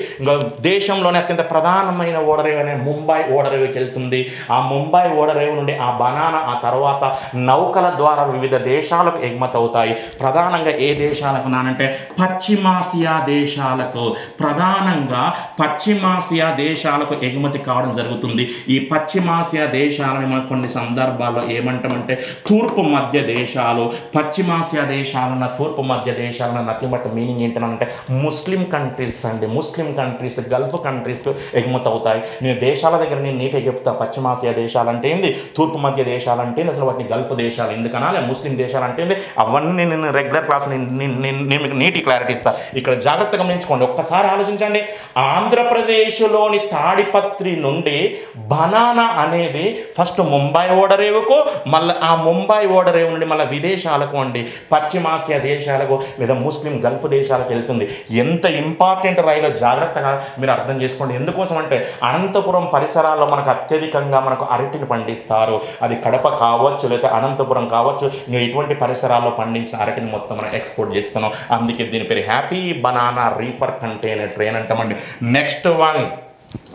దేశంలోనే అత్యంత ప్రధానమైన ఓడరేవు అనే ముంబై ఓడరేవుకి వెళ్తుంది. ఆ ముంబై ఓడరేవు నుండి ఆ బనానా ఆ తర్వాత నౌకల ద్వారా వివిధ దేశాలకు ఎగుమతి అవుతాయి ప్రధానంగా ఏ దేశాలకు నానంటే పశ్చిమాసియా దేశాలకు. ప్రధానంగా పశ్చిమాసియా దేశాలకు ఎగుమతి కావడం జరుగుతుంది. ఈ పశ్చిమాసియా దేశాలను మనం కొన్ని సందర్భాల్లో ఏమంటామంటే తూర్పు మధ్య దేశాలు పశ్చిమాసియా దేశాలన్న తూర్పు మధ్య దేశాలన్న నథింగ్ బట్ మీనింగ్ ఏంటంటే ముస్లిం కంట్రీస్ అండి. ముస్లిం కంట్రీస్ గల్ఫ్ కంట్రీస్ ఎగుమతి అవుతాయి నేను దేశాల దగ్గర నేను నీటే చెప్తా. పశ్చిమాసియా దేశాలు అంటే ఏంది? తూర్పు మధ్య దేశాలంటే అసలు వాటిని గల్ఫ్ దేశాలు ఎందుకనాలి? ముస్లిం దేశాలు అంటే ఏంది? అవన్నీ నేను రెగ్యులర్ క్లాస్ నేను మీకు నీటి క్లారిటీ ఇస్తా. ఇక్కడ జాగ్రత్తగా గమనించుకోండి. ఒక్కసారి ఆలోచించండి. ఆంధ్రప్రదేశ్లోని తాడిపత్రి నుండి బనానా అనేది ఫస్ట్ ముంబై ఓడరేవుకు మళ్ళీ ఆ ముంబై ఓడరేవు నుండి మళ్ళీ విదేశాలకు అండి. పశ్చిమాసియా దేశాలకు లేదా ముస్లిం గల్ఫ్ దేశాలకు వెళ్తుంది. ఎంత ఇంపార్టెంట్ రైలు జాగ్రత్తగా మీరు అర్థం చేసుకోండి. ఎందుకోసం అంటే అనంతపురం పరిసరాల్లో మనకు అత్యధికంగా మనకు అరటిని పండిస్తారు. అది కడప కావచ్చు లేదా అనంతపురం కావచ్చు ఇంకా ఇటువంటి పరిసరాల్లో పండించిన అరటిని మొత్తం మనం ఎక్స్పోర్ట్ చేస్తున్నాం. అందుకే దీని పేరు happy banana reefer container train అంటామండి. నెక్స్ట్ వన్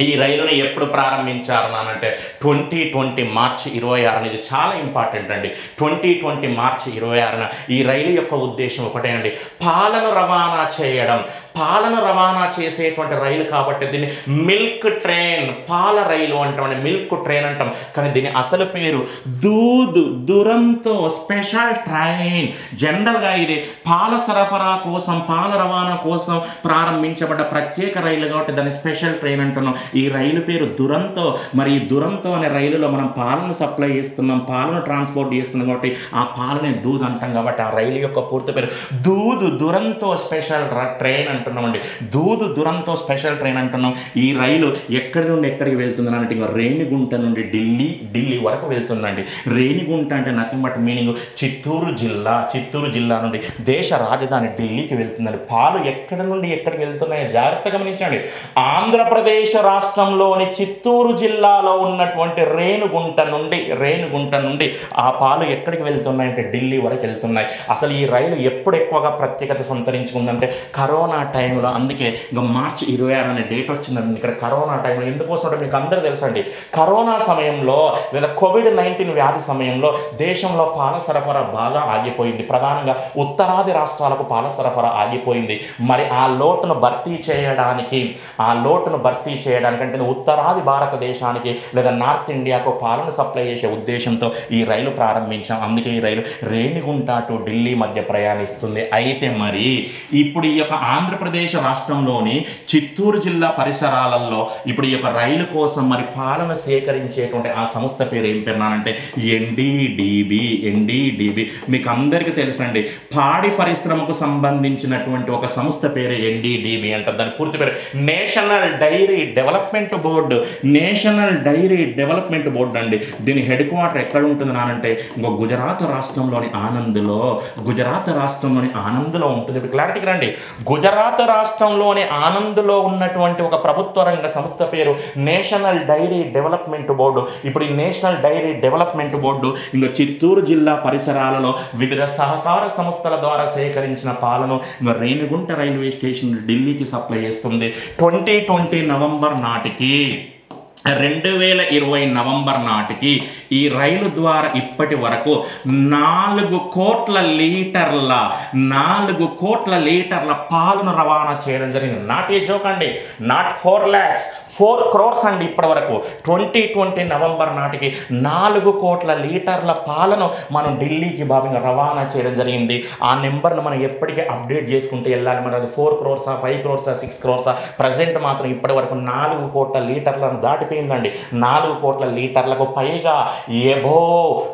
ఈ రైలుని ఎప్పుడు ప్రారంభించారు అంటే ట్వంటీ ట్వంటీ మార్చి ఇరవై ఆరు అనేది చాలా ఇంపార్టెంట్ అండి. ట్వంటీ ట్వంటీ మార్చి ఇరవై ఆరున ఈ రైలు యొక్క ఉద్దేశం ఒకటే అండి పాలను రవాణా చేయడం. పాలను రవాణా చేసేటువంటి రైలు కాబట్టి దీన్ని మిల్క్ ట్రైన్ పాల రైలు అంటాం మిల్క్ ట్రైన్ అంటాం. కానీ దీని అసలు పేరు దూద్ దురంతో స్పెషల్ ట్రైన్. జనరల్గా ఇది పాల సరఫరా కోసం పాల రవాణా కోసం ప్రారంభించబడ్డ ప్రత్యేక రైలు కాబట్టి దాన్ని స్పెషల్ ట్రైన్ అంటున్నాం. ఈ రైలు పేరు దురంతో. మరి ఈ దురంతో అనే రైలులో మనం పాలను సప్లై చేస్తున్నాం పాలను ట్రాన్స్పోర్ట్ చేస్తున్నాం కాబట్టి ఆ పాలనే దూద్ అంటాం కాబట్టి ఆ రైలు యొక్క పూర్తి పేరు దూదు దురంతో స్పెషల్ ట్రైన్ అంటాం. అంటున్నామండి. దూదు దురంతో స్పెషల్ ట్రైన్ అంటున్నాం. ఈ రైలు ఎక్కడి నుండి ఎక్కడికి వెళ్తుందని అంటే ఇంకా రేణిగుంట నుండి ఢిల్లీ ఢిల్లీ వరకు వెళ్తుందండి. రేణిగుంట అంటే నథింగ్ బట్ మీనింగ్ చిత్తూరు జిల్లా చిత్తూరు జిల్లా నుండి దేశ రాజధాని ఢిల్లీకి వెళ్తుందండి. పాలు ఎక్కడి నుండి ఎక్కడికి వెళ్తున్నాయో జాగ్రత్తగా గమనించండి. ఆంధ్రప్రదేశ్ రాష్ట్రంలోని చిత్తూరు జిల్లాలో ఉన్నటువంటి రేణుగుంట నుండి రేణుగుంట నుండి ఆ పాలు ఎక్కడికి వెళ్తున్నాయంటే ఢిల్లీ వరకు వెళ్తున్నాయి. అసలు ఈ రైలు ఎప్పుడు ఎక్కువగా ప్రత్యేకత సంతరించుకుందంటే కరోనా టైంలో అందుకే ఇంకా మార్చి ఇరవై ఆరు అనే డేట్ వచ్చిందండి. ఇక్కడ కరోనా టైంలో ఎందుకోసం అంటే మీకు అందరూ తెలుసండి కరోనా సమయంలో లేదా కోవిడ్ నైన్టీన్ వ్యాధి సమయంలో దేశంలో పాల సరఫరా బాగా ఆగిపోయింది. ప్రధానంగా ఉత్తరాది రాష్ట్రాలకు పాల సరఫరా ఆగిపోయింది. మరి ఆ లోటును భర్తీ చేయడానికి ఆ లోటును భర్తీ చేయడానికి అంటే ఉత్తరాది భారతదేశానికి లేదా నార్త్ ఇండియాకు పాలను సప్లై చేసే ఉద్దేశంతో ఈ రైలు ప్రారంభించాం. అందుకే ఈ రైలు రేణిగుంట టు ఢిల్లీ మధ్య ప్రయాణిస్తుంది. అయితే మరి ఇప్పుడు ఈ యొక్క ఆంధ్రప్రదేశ్ ఆంధ్రప్రదేశ్ రాష్ట్రంలోని చిత్తూరు జిల్లా పరిసరాలలో ఇప్పుడు ఈ యొక్క రైలు కోసం మరి పాలన సేకరించేటువంటి ఆ సంస్థ పేరు ఏం పెన్నానంటే ఎన్డీడీబీ ఎన్డీడీబీ మీకు అందరికీ తెలుసండి పాడి పరిశ్రమకు సంబంధించినటువంటి ఒక సంస్థ పేరు ఎన్డీడీబీ అంటారు. దాని పూర్తి పేరు national dairy development board. National dairy development board అండి. దీని హెడ్ క్వార్టర్ ఎక్కడ ఉంటుంది నానంటే ఇంకో గుజరాత్ రాష్ట్రంలోని ఆనంద్లో. గుజరాత్ రాష్ట్రంలోని ఆనంద్లో ఉంటుంది. ఇప్పుడు క్లారిటీకి రండి. గుజరాత్ భారత రాష్ట్రంలోని ఆనంద్లో ఉన్నటువంటి ఒక ప్రభుత్వ రంగ సంస్థ పేరు నేషనల్ డైరీ డెవలప్మెంట్ బోర్డు. ఇప్పుడు ఈ నేషనల్ డైరీ డెవలప్మెంట్ బోర్డు ఇంకా చిత్తూరు జిల్లా పరిసరాలలో వివిధ సహకార సంస్థల ద్వారా సేకరించిన పాలను ఇంకా రేణిగుంట రైల్వే స్టేషన్ ఢిల్లీకి సప్లై చేస్తుంది. ట్వంటీ ట్వంటీ నవంబర్ నాటికి. రెండు వేల ఇరవై నవంబర్ నాటికి ఈ రైలు ద్వారా ఇప్పటి వరకు నాలుగు కోట్ల లీటర్ల నాలుగు కోట్ల లీటర్ల పాలను రవాణా చేయడం జరిగింది. నాట్ ఏ జోక్ అండి. Not four lakhs. Four crores అండి ఇప్పటి వరకు ట్వంటీ ట్వంటీ నవంబర్ నాటికి నాలుగు కోట్ల లీటర్ల పాలను మనం ఢిల్లీకి భాగంగా రవాణా చేయడం జరిగింది. ఆ నెంబర్ను మనం ఎప్పటికీ అప్డేట్ చేసుకుంటూ వెళ్ళాలి. మరి అది ఫోర్ క్రోర్సా ఫైవ్ క్రోర్సా సిక్స్ క్రోర్సా? ప్రజెంట్ మాత్రం ఇప్పటి వరకు నాలుగు కోట్ల లీటర్లను దాటిపోయిందండి. నాలుగు కోట్ల లీటర్లకు పైగా ఏబో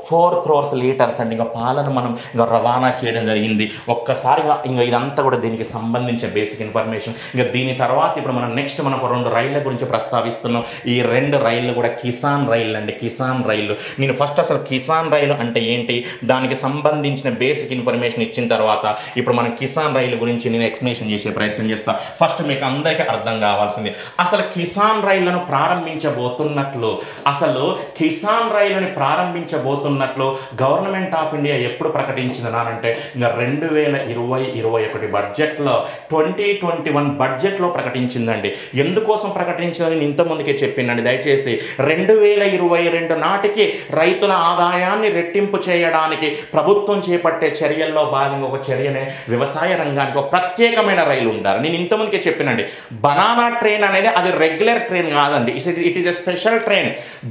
ఫోర్ క్రోర్స్ లీటర్స్ అండి. ఇంకా పాలను మనం ఇంకా రవాణా చేయడం జరిగింది. ఒక్కసారిగా ఇంకా ఇదంతా కూడా దీనికి సంబంధించిన బేసిక్ ఇన్ఫర్మేషన్. ఇంకా దీని తర్వాత ఇప్పుడు మనం నెక్స్ట్ మనకు రెండు రైళ్ళ గురించి ప్రస్తావిస్తున్నాం ఈ రెండు రైళ్ళు కూడా కిసాన్ రైళ్ళు అండి కిసాన్ రైలు నేను ఫస్ట్ అసలు కిసాన్ రైలు అంటే ఏంటి? దానికి సంబంధించిన బేసిక్ ఇన్ఫర్మేషన్ ఇచ్చిన తర్వాత ఇప్పుడు మనం కిసాన్ రైలు గురించి నేను ఎక్స్ప్లెనేషన్ చేసే ప్రయత్నం చేస్తా. ఫస్ట్ మీకు అందరికీ అర్థం కావాల్సింది. అసలు కిసాన్ రైళ్ళను ప్రారంభించబోతున్నట్లు అసలు కిసాన్ రైలుని ప్రారంభించబోతున్నట్లు గవర్నమెంట్ ఆఫ్ ఇండియా ఎప్పుడు ప్రకటించిందనంటే ఇంకా రెండు వేల ఇరవై ఇరవై ఒకటి బడ్జెట్లో ట్వంటీ ట్వంటీ వన్ బడ్జెట్లో ప్రకటించిందండి. ఎందుకోసం ప్రకటించిందని నేను ఇంతకుముందుకే చెప్పిందండి దయచేసి రెండు వేల ఇరవై రెండు నాటికి రైతుల ఆదాయాన్ని రెట్టింపు చేయడానికి ప్రభుత్వం చేపట్టే చర్యల్లో భాగంగా ఒక చర్యనే వ్యవసాయ రంగానికి ఒక ప్రత్యేకమైన రైలు ఉండాలి. నేను ఇంతమందికే చెప్పినండి. బనానా ట్రైన్ అనేది అది రెగ్యులర్ ట్రైన్ కాదండి. It is a special train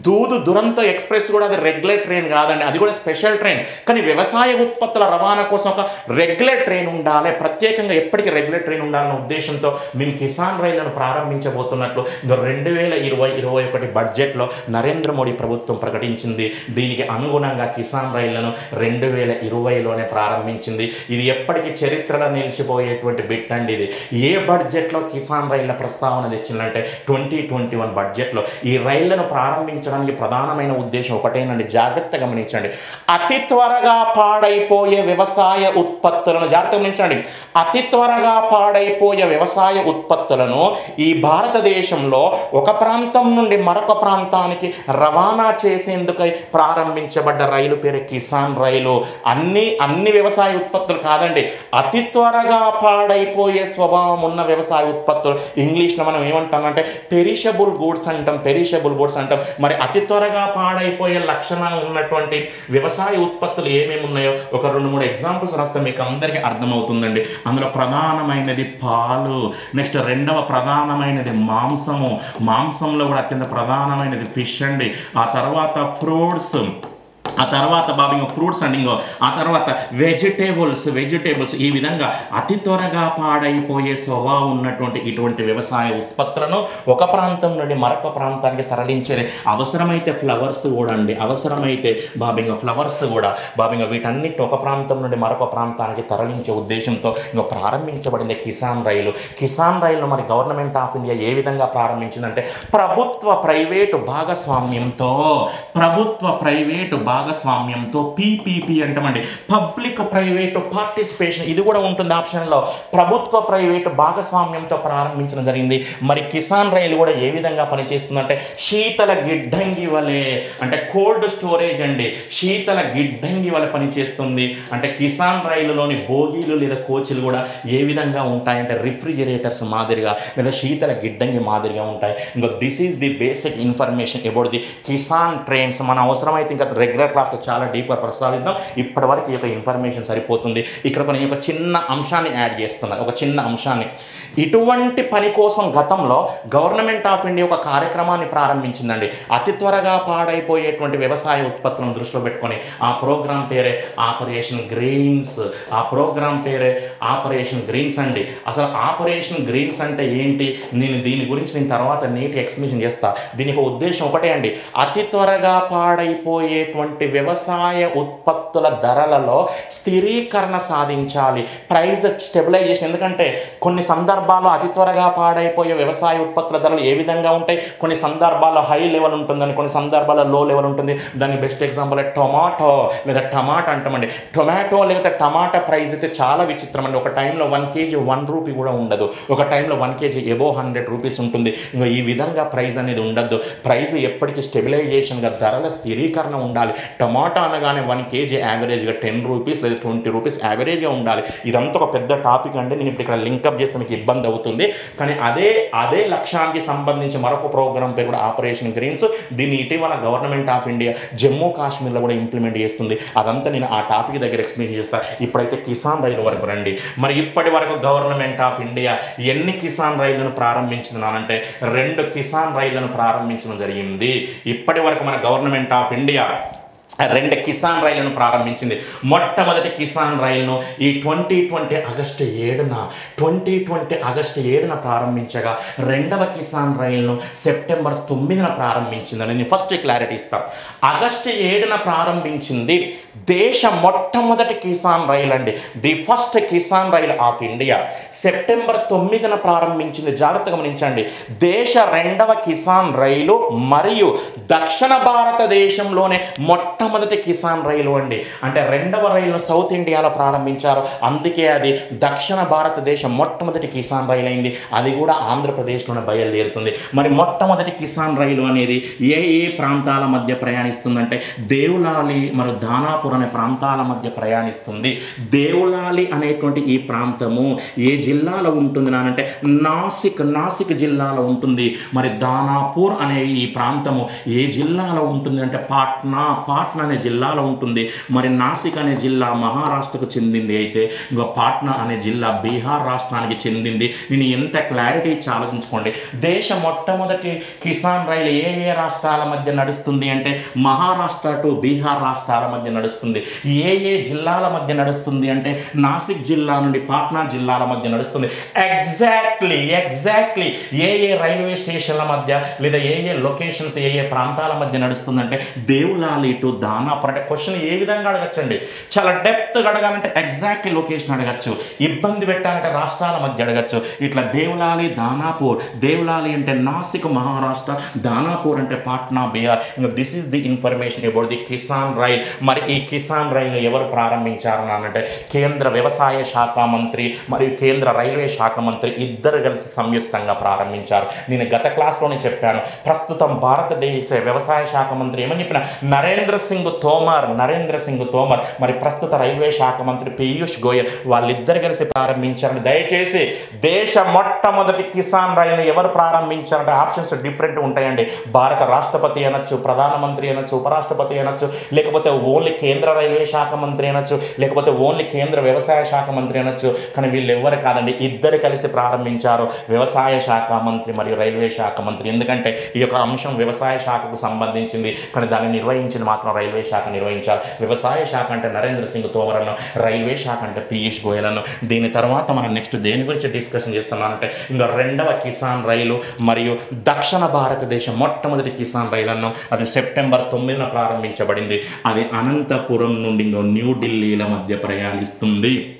దూదు Duronto express కూడా అది రెగ్యులర్ ట్రైన్ కాదండి. అది కూడా స్పెషల్ ట్రైన్ కానీ వ్యవసాయ ఉత్పత్తుల రవాణా కోసం ఒక రెగ్యులర్ ట్రైన్ ఉండాలి. ప్రత్యేకంగా ఎప్పటికీ రెగ్యులర్ ట్రైన్ ఉండాలన్న ఉద్దేశంతో మేము కిసాన్ రైళ్ళను ప్రారంభించబోతున్నట్లు రెండు వేల ఇరవై ఇరవై ఒకటి బడ్జెట్లో నరేంద్ర మోడీ ప్రభుత్వం ప్రకటించింది. దీనికి అనుగుణంగా కిసాన్ రైళ్ళను రెండు వేల ఇరవైలోనే ప్రారంభించింది. ఇది ఎప్పటికీ చరిత్రలో నిలిచిపోయేటువంటి బిట్ అండి ఇది. ఏ బడ్జెట్లో కిసాన్ రైళ్ళ ప్రస్తావన తెచ్చిందంటే ట్వంటీ ట్వంటీ వన్ బడ్జెట్లో. ఈ రైళ్ళను ప్రారంభించడానికి ప్రధానమైన ఉద్దేశం ఒకటేనండి జాగ్రత్త గమనించండి. అతి త్వరగా పాడైపోయే వ్యవసాయ ఉత్పత్తులను జాగ్రత్త గమనించండి. అతి త్వరగా పాడైపోయే వ్యవసాయ ఉత్పత్తులను ఈ భారతదేశంలో ఒక ప్రాంతం నుండి మరొక ప్రాంతానికి రవాణా చేసేందుకై ప్రారంభించబడ్డ రైలు పేరు కిసాన్ రైలు. అన్ని అన్ని వ్యవసాయ ఉత్పత్తులు కాదండి అతి త్వరగా పాడైపోయే స్వభావం ఉన్న వ్యవసాయ ఉత్పత్తులు. ఇంగ్లీష్లో మనం ఏమంటామంటే పెరిషబుల్ గూడ్స్ అంటాం పెరిషబుల్ గూడ్స్ అంటాం. మరి అతి త్వరగా పాడైపోయే లక్షణాలు ఉన్నటువంటి వ్యవసాయ ఉత్పత్తులు ఏమేమి ఉన్నాయో ఒక రెండు మూడు ఎగ్జాంపుల్స్ రాస్తే మీకు అందరికీ అర్థమవుతుందండి. అందులో ప్రధానమైనది పాలు నెక్స్ట్ రెండవ ప్రధానమైనది మాంసము మాంసంలో కూడా అత్యంత ప్రధానమైనది ఫిష్ అండి. ఆ తర్వాత ఫ్రూట్స్ ఆ తర్వాత బాబు ఇంకో ఫ్రూట్స్ అండి ఇంకో. ఆ తర్వాత వెజిటేబుల్స్ వెజిటేబుల్స్ ఈ విధంగా అతి త్వరగా పాడైపోయే స్వభావం ఉన్నటువంటి ఇటువంటి వ్యవసాయ ఉత్పత్తులను ఒక ప్రాంతం నుండి మరొక ప్రాంతానికి తరలించేది అవసరమైతే ఫ్లవర్స్ కూడా అండి. అవసరమైతే బాబు ఇంకా ఫ్లవర్స్ కూడా. బాబు ఇంకా వీటన్నిటిని ఒక ప్రాంతం నుండి మరొక ప్రాంతానికి తరలించే ఉద్దేశంతో ఇంకా ప్రారంభించబడింది కిసాన్ రైలు. కిసాన్ రైలు మరి గవర్నమెంట్ ఆఫ్ ఇండియా ఏ విధంగా ప్రారంభించిందంటే ప్రభుత్వ ప్రైవేటు భాగస్వామ్యంతో ప్రభుత్వ ప్రైవేటు భాగ భాగస్వామ్యంతో పీపీపీ అంటామండి. పబ్లిక్ ప్రైవేటు పార్టిసిపేషన్ ఇది కూడా ఉంటుంది ఆప్షన్లో ప్రభుత్వ ప్రైవేటు భాగస్వామ్యంతో ప్రారంభించడం జరిగింది. మరి కిసాన్ రైలు కూడా ఏ విధంగా పనిచేస్తుందంటే శీతల గిడ్డంగి వలె అంటే కోల్డ్ స్టోరేజ్ అండి. శీతల గిడ్డంగి వలె పనిచేస్తుంది. అంటే కిసాన్ రైలులోని బోగీలు లేదా కోచ్లు కూడా ఏ విధంగా ఉంటాయంటే రిఫ్రిజిరేటర్స్ మాదిరిగా లేదా శీతల గిడ్డంగి మాదిరిగా ఉంటాయి. ఇంకా this is the basic information about the Kisan trains మన అవసరమైతే ఇంకా రెగ్యులర్ క్లాస్లో చాలా డీప్గా ప్రస్తావిద్దాం. ఇప్పటివరకు ఈ యొక్క ఇన్ఫర్మేషన్ సరిపోతుంది. ఇక్కడ కొన్ని ఒక చిన్న అంశాన్ని యాడ్ చేస్తున్నాను ఒక చిన్న అంశాన్ని. ఇటువంటి పని కోసం గతంలో గవర్నమెంట్ ఆఫ్ ఇండియా ఒక కార్యక్రమాన్ని ప్రారంభించిందండి. అతి త్వరగా పాడైపోయేటువంటి వ్యవసాయ ఉత్పత్తులను దృష్టిలో పెట్టుకొని ఆ ప్రోగ్రాం పేరే ఆపరేషన్ గ్రీన్స్. ఆ ప్రోగ్రాం పేరే ఆపరేషన్ గ్రీన్స్ అండి. అసలు ఆపరేషన్ గ్రీన్స్ అంటే ఏంటి? నేను దీని గురించి నేను తర్వాత నీటి ఎక్స్ప్లెనేషన్ చేస్తా. దీనికి ఉద్దేశం ఒకటే అండి. అతి త్వరగా పాడైపోయేటువంటి వ్యవసాయ ఉత్పత్తుల ధరలలో స్థిరీకరణ సాధించాలి. ప్రైస్ స్టెబిలైజేషన్ ఎందుకంటే కొన్ని సందర్భాల్లో అతి త్వరగా పాడైపోయే వ్యవసాయ ఉత్పత్తుల ధరలు ఏ విధంగా ఉంటాయి? కొన్ని సందర్భాల్లో హై లెవెల్ ఉంటుందని కొన్ని సందర్భాల్లో లో లెవెల్ ఉంటుంది. దాని బెస్ట్ ఎగ్జాంపుల్ టొమాటో లేదా టమాటా అంటామండి. టొమాటో లేకపోతే టమాటా ప్రైస్ అయితే చాలా విచిత్రం అండి. ఒక టైంలో వన్ కేజీ వన్ రూపీ కూడా ఉండదు. ఒక టైంలో one kg above hundred rupees ఉంటుంది. ఇంకా ఈ విధంగా ప్రైస్ అనేది ఉండద్దు. ప్రైస్ ఎప్పటికీ స్టెబిలైజేషన్గా ధరల స్థిరీకరణ ఉండాలి. టమాటా అనగానే వన్ కేజీ యావరేజ్గా టెన్ రూపీస్ లేదా ట్వంటీ రూపీస్ యావరేజ్గా ఉండాలి. ఇదంతా ఒక పెద్ద టాపిక్ అంటే నేను ఇప్పుడు ఇక్కడ లింకప్ చేస్తే మీకు ఇబ్బంది అవుతుంది. కానీ అదే అదే లక్ష్యానికి సంబంధించి మరొక ప్రోగ్రామ్ పేరు కూడా ఆపరేషన్ గ్రీన్స్. దీన్ని ఇటీవల గవర్నమెంట్ ఆఫ్ ఇండియా జమ్మూ కాశ్మీర్లో కూడా ఇంప్లిమెంట్ చేస్తుంది. అదంతా నేను ఆ టాపిక్ దగ్గర ఎక్స్ప్లెయిన్ చేస్తాను ఇప్పుడైతే కిసాన్ రైలు వరకు రండి. మరి ఇప్పటి వరకు గవర్నమెంట్ ఆఫ్ ఇండియా ఎన్ని కిసాన్ రైళ్ళను ప్రారంభించిందనంటే రెండు కిసాన్ రైళ్ళను ప్రారంభించడం జరిగింది. ఇప్పటి వరకు మన గవర్నమెంట్ ఆఫ్ ఇండియా రెండు కిసాన్ రైళ్ళను ప్రారంభించింది. మొట్టమొదటి కిసాన్ రైలును ఈ ట్వంటీ ట్వంటీ ఆగస్టు ఏడున ట్వంటీ ట్వంటీ ఆగస్టు ఏడున ప్రారంభించగా రెండవ కిసాన్ రైలును సెప్టెంబర్ తొమ్మిదిన ప్రారంభించిందని నేను ఫస్ట్ క్లారిటీ ఇస్తాను ఆగస్టు ఏడున ప్రారంభించింది దేశ మొట్టమొదటి కిసాన్ రైలు అండి. The first Kisan rail of India. September తొమ్మిదిన ప్రారంభించింది. జాగ్రత్తగా గమనించండి. దేశ రెండవ కిసాన్ రైలు మరియు దక్షిణ భారతదేశంలోనే మొట్టమొదటి కిసాన్ రైలు అండి. అంటే రెండవ రైలును సౌత్ ఇండియాలో ప్రారంభించారు. అందుకే అది దక్షిణ భారతదేశం మొట్టమొదటి కిసాన్ రైలు అయింది. అది కూడా ఆంధ్రప్రదేశ్లోనే బయలుదేరుతుంది. మరి మొట్టమొదటి కిసాన్ రైలు అనేది ఏ ఏ ప్రాంతాల మధ్య ప్రయాణిస్తుందంటే దేవులాలి మరియు దానాపూర్ అనే ప్రాంతాల మధ్య ప్రయాణిస్తుంది. దేవులాలి అనేటువంటి ఈ ప్రాంతము ఏ జిల్లాలో ఉంటుంది అంటే నాసిక్ నాసిక్ జిల్లాలో ఉంటుంది. మరి దానాపూర్ అనే ఈ ప్రాంతము ఏ జిల్లాలో ఉంటుంది అంటే పాట్నా పాట్నా అనే జిల్లాలో ఉంటుంది. మరి నాసిక్ అనే జిల్లా మహారాష్ట్రకు చెందింది అయితే ఇంకో పాట్నా అనే జిల్లా బీహార్ రాష్ట్రానికి చెందింది. నేను ఎంత క్లారిటీ ఇచ్చి ఆలోచించుకోండి. దేశ మొట్టమొదటి కిసాన్ రైలు ఏ ఏ రాష్ట్రాల మధ్య నడుస్తుంది అంటే మహారాష్ట్ర టు బీహార్ రాష్ట్రాల మధ్య నడుస్తుంది. ఏ ఏ జిల్లాల మధ్య నడుస్తుంది అంటే నాసిక్ జిల్లా నుండి పాట్నా జిల్లాల మధ్య నడుస్తుంది. ఎగ్జాక్ట్లీ ఎగ్జాక్ట్లీ ఏ ఏ రైల్వే స్టేషన్ల మధ్య లేదా ఏ ఏ లొకేషన్స్ ఏ ఏ ప్రాంతాల మధ్య నడుస్తుందంటే దేవులాలి టు దానాపూర్ అంటే క్వశ్చన్ ఏ విధంగా అడగచ్చండి? చాలా డెప్త్గా అడగాలంటే ఎగ్జాక్ట్ లొకేషన్ అడగచ్చు. ఇబ్బంది పెట్టాలంటే రాష్ట్రాల మధ్య అడగచ్చు. ఇట్లా దేవులాలి దానాపూర్. దేవులాలి అంటే నాసిక్ మహారాష్ట్ర దానాపూర్ అంటే పాట్నా బీహార్. ఇంకా this is the information about the Kisan rail. మరి ఈ కిసాన్ రైలు ఎవరు ప్రారంభించారు అంటే కేంద్ర వ్యవసాయ శాఖ మంత్రి మరియు కేంద్ర రైల్వే శాఖ మంత్రి ఇద్దరు కలిసి సంయుక్తంగా ప్రారంభించారు. నేను గత క్లాస్లోనే చెప్పాను. ప్రస్తుతం భారతదేశ వ్యవసాయ శాఖ మంత్రి ఏమని చెప్పిన నరేంద్ర సింగ్ తోమర్ నరేంద్ర సింగ్ తోమర్ మరి ప్రస్తుత రైల్వే శాఖ మంత్రి పీయూష్ గోయల్ వాళ్ళిద్దరు కలిసి ప్రారంభించారు దయచేసి దేశ మొట్టమొదటి కిసాన్ రైలు ఎవరు ప్రారంభించారంటే? ఆప్షన్స్ డిఫరెంట్ ఉంటాయండి. భారత రాష్ట్రపతి అనొచ్చు ప్రధానమంత్రి అనొచ్చు ఉపరాష్ట్రపతి అనొచ్చు లేకపోతే ఓన్లీ కేంద్ర రైల్వే శాఖ మంత్రి అనొచ్చు లేకపోతే ఓన్లీ కేంద్ర వ్యవసాయ శాఖ మంత్రి అనొచ్చు. కానీ వీళ్ళు ఎవరు కాదండి. ఇద్దరు కలిసి ప్రారంభించారు వ్యవసాయ శాఖ మంత్రి మరియు రైల్వే శాఖ మంత్రి. ఎందుకంటే ఈ యొక్క అంశం వ్యవసాయ శాఖకు సంబంధించింది. కానీ దాన్ని నిర్వహించింది మాత్రం రైల్వే శాఖ నిర్వహించారు వ్యవసాయ శాఖ అంటే నరేంద్ర సింగ్ తోమర్ రైల్వే శాఖ అంటే పీయూష్ గోయల్ దీని తర్వాత మనం నెక్స్ట్ దేని గురించి డిస్కషన్ చేస్తున్నానంటే ఇంకా రెండవ కిసాన్ రైలు మరియు దక్షిణ భారతదేశం మొట్టమొదటి కిసాన్ రైలు అది సెప్టెంబర్ తొమ్మిదిన ప్రారంభించబడింది. అది అనంతపురం నుండి ఇంకో న్యూఢిల్లీల మధ్య ప్రయాణిస్తుంది.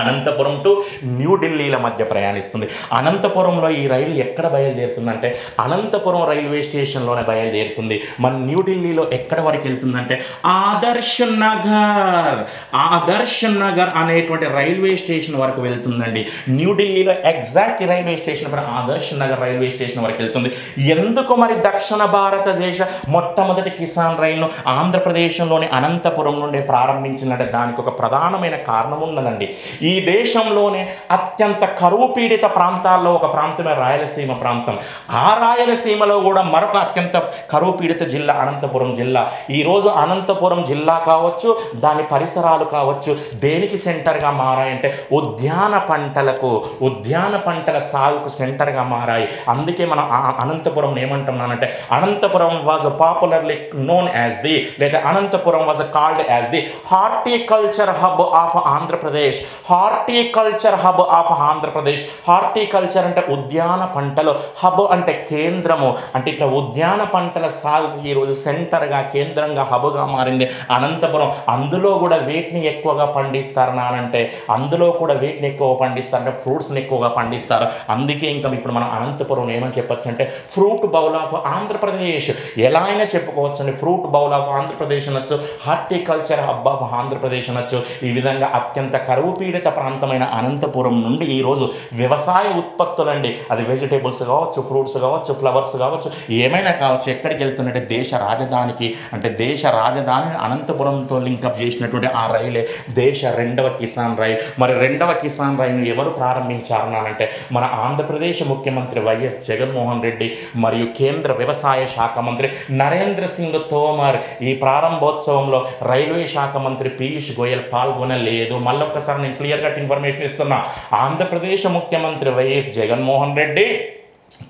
అనంతపురం టు న్యూఢిల్లీల మధ్య ప్రయాణిస్తుంది. అనంతపురంలో ఈ రైలు ఎక్కడ బయలుదేరుతుందంటే అనంతపురం రైల్వే స్టేషన్లోనే బయలుదేరుతుంది. మన న్యూఢిల్లీలో ఎక్కడ వరకు వెళ్తుందంటే ఆదర్శ్ నగర్ ఆదర్శ్ నగర్ అనేటువంటి రైల్వే స్టేషన్ వరకు వెళ్తుందండి. న్యూఢిల్లీలో ఎగ్జాక్ట్ రైల్వే స్టేషన్ పైన ఆదర్శ్ నగర్ రైల్వే స్టేషన్ వరకు వెళ్తుంది. ఎందుకు మరి దక్షిణ భారతదేశ మొట్టమొదటి కిసాన్ రైలును ఆంధ్రప్రదేశ్లోని అనంతపురం నుండి ప్రారంభించిందంటే దానికి ఒక ప్రధానమైన కారణం ఉన్నదండి. ఈ ఈ దేశంలోనే అత్యంత కరువు పీడిత ప్రాంతాల్లో ఒక ప్రాంతమే రాయలసీమ ప్రాంతం. ఆ రాయలసీమలో కూడా మరొక అత్యంత కరువు పీడిత జిల్లా అనంతపురం జిల్లా. ఈరోజు అనంతపురం జిల్లా కావచ్చు దాని పరిసరాలు కావచ్చు దేనికి సెంటర్గా మారాయంటే ఉద్యాన పంటలకు ఉద్యాన పంటల సాగుకు సెంటర్గా మారాయి. అందుకే మనం ఆ అనంతపురం ఏమంటున్నానంటే Anantapuram was popularly known as the లేదా Anantapuram was called as the horticulture hub of Andhra Pradesh horticulture hub of Andhra Pradesh. Horticulture అంటే ఉద్యాన పంటలు. హబ్ అంటే కేంద్రము. అంటే ఇట్లా ఉద్యాన పంటల సాగుకి ఈరోజు సెంటర్గా కేంద్రంగా హబ్గా మారింది అనంతపురం. అందులో కూడా వీటిని ఎక్కువగా పండిస్తారు నానంటే అందులో కూడా వీటిని ఎక్కువ పండిస్తారు అంటే ఫ్రూట్స్ని ఎక్కువగా పండిస్తారు. అందుకే ఇంకా ఇప్పుడు మనం అనంతపురం ఏమని చెప్పొచ్చు అంటే ఫ్రూట్ బౌల్ ఆఫ్ ఆంధ్రప్రదేశ్. ఎలా అయినా చెప్పుకోవచ్చు అండి ఫ్రూట్ బౌల్ ఆఫ్ ఆంధ్రప్రదేశ్ అనొచ్చు. హార్టికల్చర్ హబ్ ఆఫ్ ఆంధ్రప్రదేశ్ అనొచ్చు. ఈ విధంగా అత్యంత కరువు పీడిత ప్రాంతమైన అనంతపురం నుండి ఈరోజు వ్యవసాయ ఉత్పత్తులండి. అది వెజిటేబుల్స్ కావచ్చు ఫ్రూట్స్ కావచ్చు ఫ్లవర్స్ కావచ్చు ఏమైనా కావచ్చు ఎక్కడికి వెళ్తున్నట్టే దేశ రాజధానికి అంటే దేశ రాజధానిని అనంతపురంతో లింకప్ చేసినటువంటి ఆ రైలే దేశ రెండవ కిసాన్ రైలు. మరి రెండవ కిసాన్ రైలును ఎవరు ప్రారంభించారు అంటే మన ఆంధ్రప్రదేశ్ ముఖ్యమంత్రి వైఎస్ జగన్మోహన్ రెడ్డి మరియు కేంద్ర వ్యవసాయ శాఖ మంత్రి నరేంద్ర సింగ్ తోమర్. ఈ ప్రారంభోత్సవంలో రైల్వే శాఖ మంత్రి పీయూష్ గోయల్ పాల్గొనలేదు. మళ్ళొక్కసారి నేను క్లియర్ కట్ ఇన్ఫర్మేషన్ ఇస్తున్నా. ఆంధ్రప్రదేశ్ ముఖ్యమంత్రి వైఎస్ జగన్మోహన్ రెడ్డి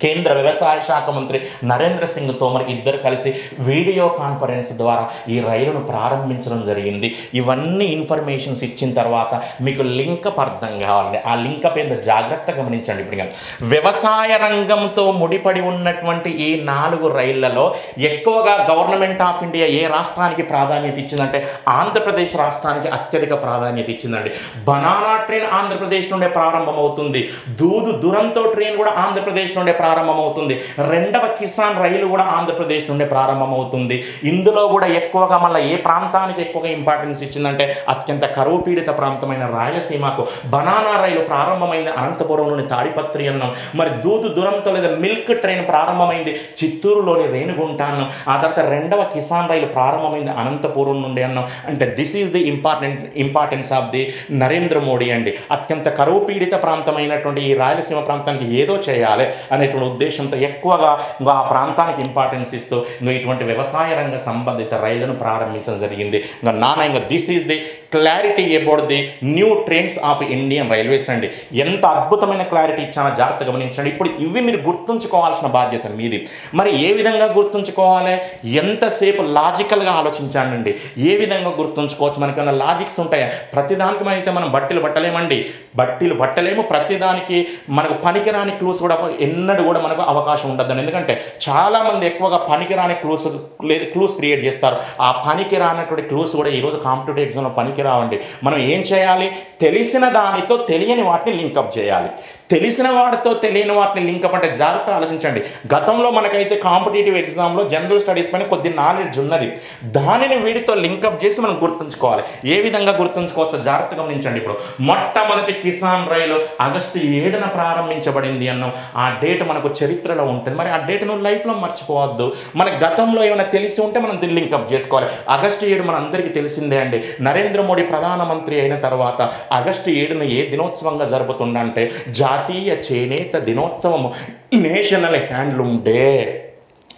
కేంద్ర వ్యవసాయ శాఖ మంత్రి నరేంద్ర సింగ్ తోమర్ ఇద్దరు కలిసి వీడియో కాన్ఫరెన్స్ ద్వారా ఈ రైలును ప్రారంభించడం జరిగింది. ఇవన్నీ ఇన్ఫర్మేషన్స్ ఇచ్చిన తర్వాత మీకు లింకప్ అర్థం కావాలండి ఆ లింకప్ ఏందో జాగ్రత్తగా గమనించండి ఇప్పుడు వ్యవసాయ రంగంతో ముడిపడి ఉన్నటువంటి ఈ నాలుగు రైళ్ళలో ఎక్కువగా గవర్నమెంట్ ఆఫ్ ఇండియా ఏ రాష్ట్రానికి ప్రాధాన్యత ఇచ్చిందంటే ఆంధ్రప్రదేశ్ రాష్ట్రానికి అత్యధిక ప్రాధాన్యత ఇచ్చిందండి. బనానా ట్రైన్ ఆంధ్రప్రదేశ్ నుండే ప్రారంభమవుతుంది. దూదు దురంతో ట్రైన్ కూడా ఆంధ్రప్రదేశ్ నుండి ప్రారంభమవుతుంది. రెండవ కిసాన్ రైలు కూడా ఆంధ్రప్రదేశ్ నుండే ప్రారంభమవుతుంది. ఇందులో కూడా ఎక్కువగా మళ్ళీ ఏ ప్రాంతానికి ఎక్కువగా ఇంపార్టెన్స్ ఇచ్చిందంటే అత్యంత కరువు పీడిత ప్రాంతమైన రాయలసీమకు బనానా రైలు ప్రారంభమైంది. అనంతపురం నుండి తాడిపత్రి అన్నం. మరి దూదు దురంతో లేదా మిల్క్ ట్రైన్ ప్రారంభమైంది చిత్తూరులోని రేణుగుంట అన్నం. ఆ తర్వాత రెండవ కిసాన్ రైలు ప్రారంభమైంది అనంతపురం నుండి అన్నాం. అంటే this is the important importance of the Narendra Modi అండి. అత్యంత కరువు పీడిత ప్రాంతమైనటువంటి ఈ రాయలసీమ ప్రాంతానికి ఏదో చేయాలి అనేటువంటి ఉద్దేశంతో ఎక్కువగా ఇంకా ఆ ప్రాంతానికి ఇంపార్టెన్స్ ఇస్తూ ఇంకా ఇటువంటి వ్యవసాయ రంగ సంబంధిత రైళ్ళను ప్రారంభించడం జరిగింది. ఇంకా నాన్న ఇంకా this is the clarity about the new trains of Indian railways అండి. ఎంత అద్భుతమైన క్లారిటీ ఇచ్చానో జాగ్రత్త గమనించండి. ఇప్పుడు ఇవి మీరు గుర్తుంచుకోవాల్సిన బాధ్యత మీది. మరి ఏ విధంగా గుర్తుంచుకోవాలి? ఎంతసేపు లాజికల్గా ఆలోచించానండి ఏ విధంగా గుర్తుంచుకోవచ్చు? మనకి ఏమైనా లాజిక్స్ ఉంటాయా? ప్రతిదానికి మనం అయితే మనం బట్టలు పట్టలేమండి. బట్టీలు పట్టలేము. ప్రతిదానికి మనకు పనికిరాని క్లూస్ కూడా ఎన్నో ఎన్నడూ కూడా మనకు అవకాశం ఉండదు. ఎందుకంటే చాలామంది ఎక్కువగా పనికిరాని క్లూస్ లేదు క్లూస్ క్రియేట్ చేస్తారు. ఆ పనికి రానటువంటి క్లూస్ కూడా ఈరోజు కాంపిటేటివ్ ఎగ్జామ్లో పనికి రావండి మనం ఏం చేయాలి? తెలిసిన దానితో తెలియని వాటిని లింకప్ చేయాలి. తెలిసిన వాడితో తెలియని వాటిని లింకప్ అంటే జాగ్రత్త ఆలోచించండి. గతంలో మనకైతే కాంపిటేటివ్ ఎగ్జామ్లో జనరల్ స్టడీస్ పైన కొద్ది నాలెడ్జ్ ఉన్నది. దానిని వీడితో లింకప్ చేసి మనం గుర్తుంచుకోవాలి. ఏ విధంగా గుర్తుంచుకోవచ్చో జాగ్రత్తగా గమనించండి ఇప్పుడు. మొట్టమొదటి కిసాన్ రైలు ఆగస్టు ఏడున ప్రారంభించబడింది అన్నాం. ఆ డేట్ మనకు చరిత్రలో ఉంటుంది. మరి ఆ డేట్ నువ్వు లైఫ్లో మర్చిపోవద్దు. మన గతంలో ఏమైనా తెలిసి ఉంటే మనం దీన్ని లింకప్ చేసుకోవాలి. ఆగస్టు ఏడు మన అందరికీ తెలిసిందే అండి. నరేంద్ర మోడీ ప్రధానమంత్రి అయిన తర్వాత ఆగస్టు ఏడున ఏ దినోత్సవంగా జరుపుతుండంటే జాతీయ చేనేత దినోత్సవము. National handloom day.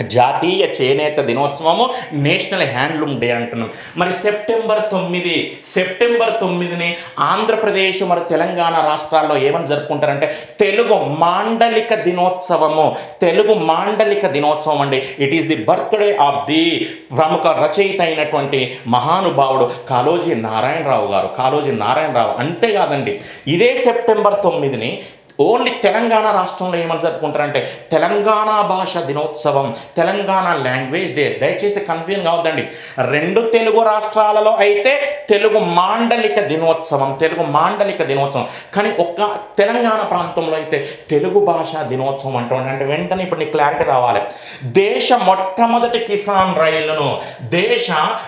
జాతీయ చేనేత దినోత్సవము నేషనల్ హ్యాండ్లూమ్ డే అంటున్నాం. మరి సెప్టెంబర్ తొమ్మిది సెప్టెంబర్ తొమ్మిదిని ఆంధ్రప్రదేశ్ మరి తెలంగాణ రాష్ట్రాల్లో ఏమని జరుపుకుంటారంటే తెలుగు మాండలిక దినోత్సవము. తెలుగు మాండలిక దినోత్సవం అండి. It is the birthday of the ప్రముఖ రచయిత అయినటువంటి మహానుభావుడు కాళోజీ నారాయణరావు గారు. కాళోజీ నారాయణరావు అంతేకాదండి. ఇదే సెప్టెంబర్ తొమ్మిదిని ఓన్లీ తెలంగాణ రాష్ట్రంలో ఏమని జరుపుకుంటారంటే తెలంగాణ భాష దినోత్సవం తెలంగాణ లాంగ్వేజ్ డే. దయచేసి కన్ఫ్యూజన్ కావద్దండి. రెండు తెలుగు రాష్ట్రాలలో అయితే తెలుగు మాండలిక దినోత్సవం తెలుగు మాండలిక దినోత్సవం. కానీ ఒక్క తెలంగాణ ప్రాంతంలో అయితే తెలుగు భాష దినోత్సవం అంటూ అంటే వెంటనే ఇప్పుడు నీకు క్లారిటీ రావాలి. దేశ మొట్టమొదటి కిసాన్ రైలును దేశ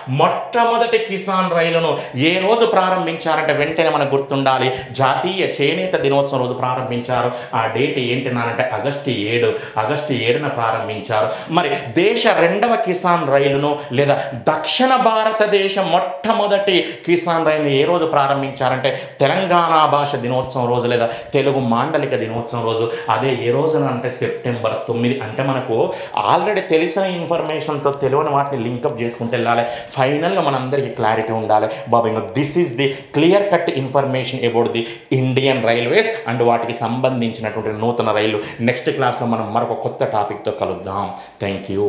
మొట్టమొదటి కిసాన్ రైలును ఏ రోజు ప్రారంభించారంటే వెంటనే మనకు గుర్తుండాలి. జాతీయ చేనేత దినోత్సవం రోజు ప్రారంభించారు. ఆ డేట్ ఏంటి ఆగస్టు ఏడు. ఆగస్టు ఏడున ప్రారంభించారు. మరి దేశ రెండవ కిసాన్ రైలును లేదా దక్షిణ భారతదేశ మొట్టమొదటి కిసాన్ రైలును ఏ రోజు ప్రారంభించారంటే తెలంగాణ భాష దినోత్సవం రోజు లేదా తెలుగు మాండలిక దినోత్సవం రోజు. అదే ఏ రోజున అంటే సెప్టెంబర్ తొమ్మిది. అంటే మనకు ఆల్రెడీ తెలిసిన ఇన్ఫర్మేషన్తో తెలియని వాటిని లింకప్ చేసుకుంటూ వెళ్ళాలి. ఫైనల్గా మనందరికీ క్లారిటీ ఉండాలి. బాబు ఇంకా this is the clear cut information about the Indian railways and వాటికి సంబంధించినటువంటి నూతన రైలు. నెక్స్ట్ క్లాస్లో మనం మరొక కొత్త టాపిక్తో కలుద్దాం. Thank you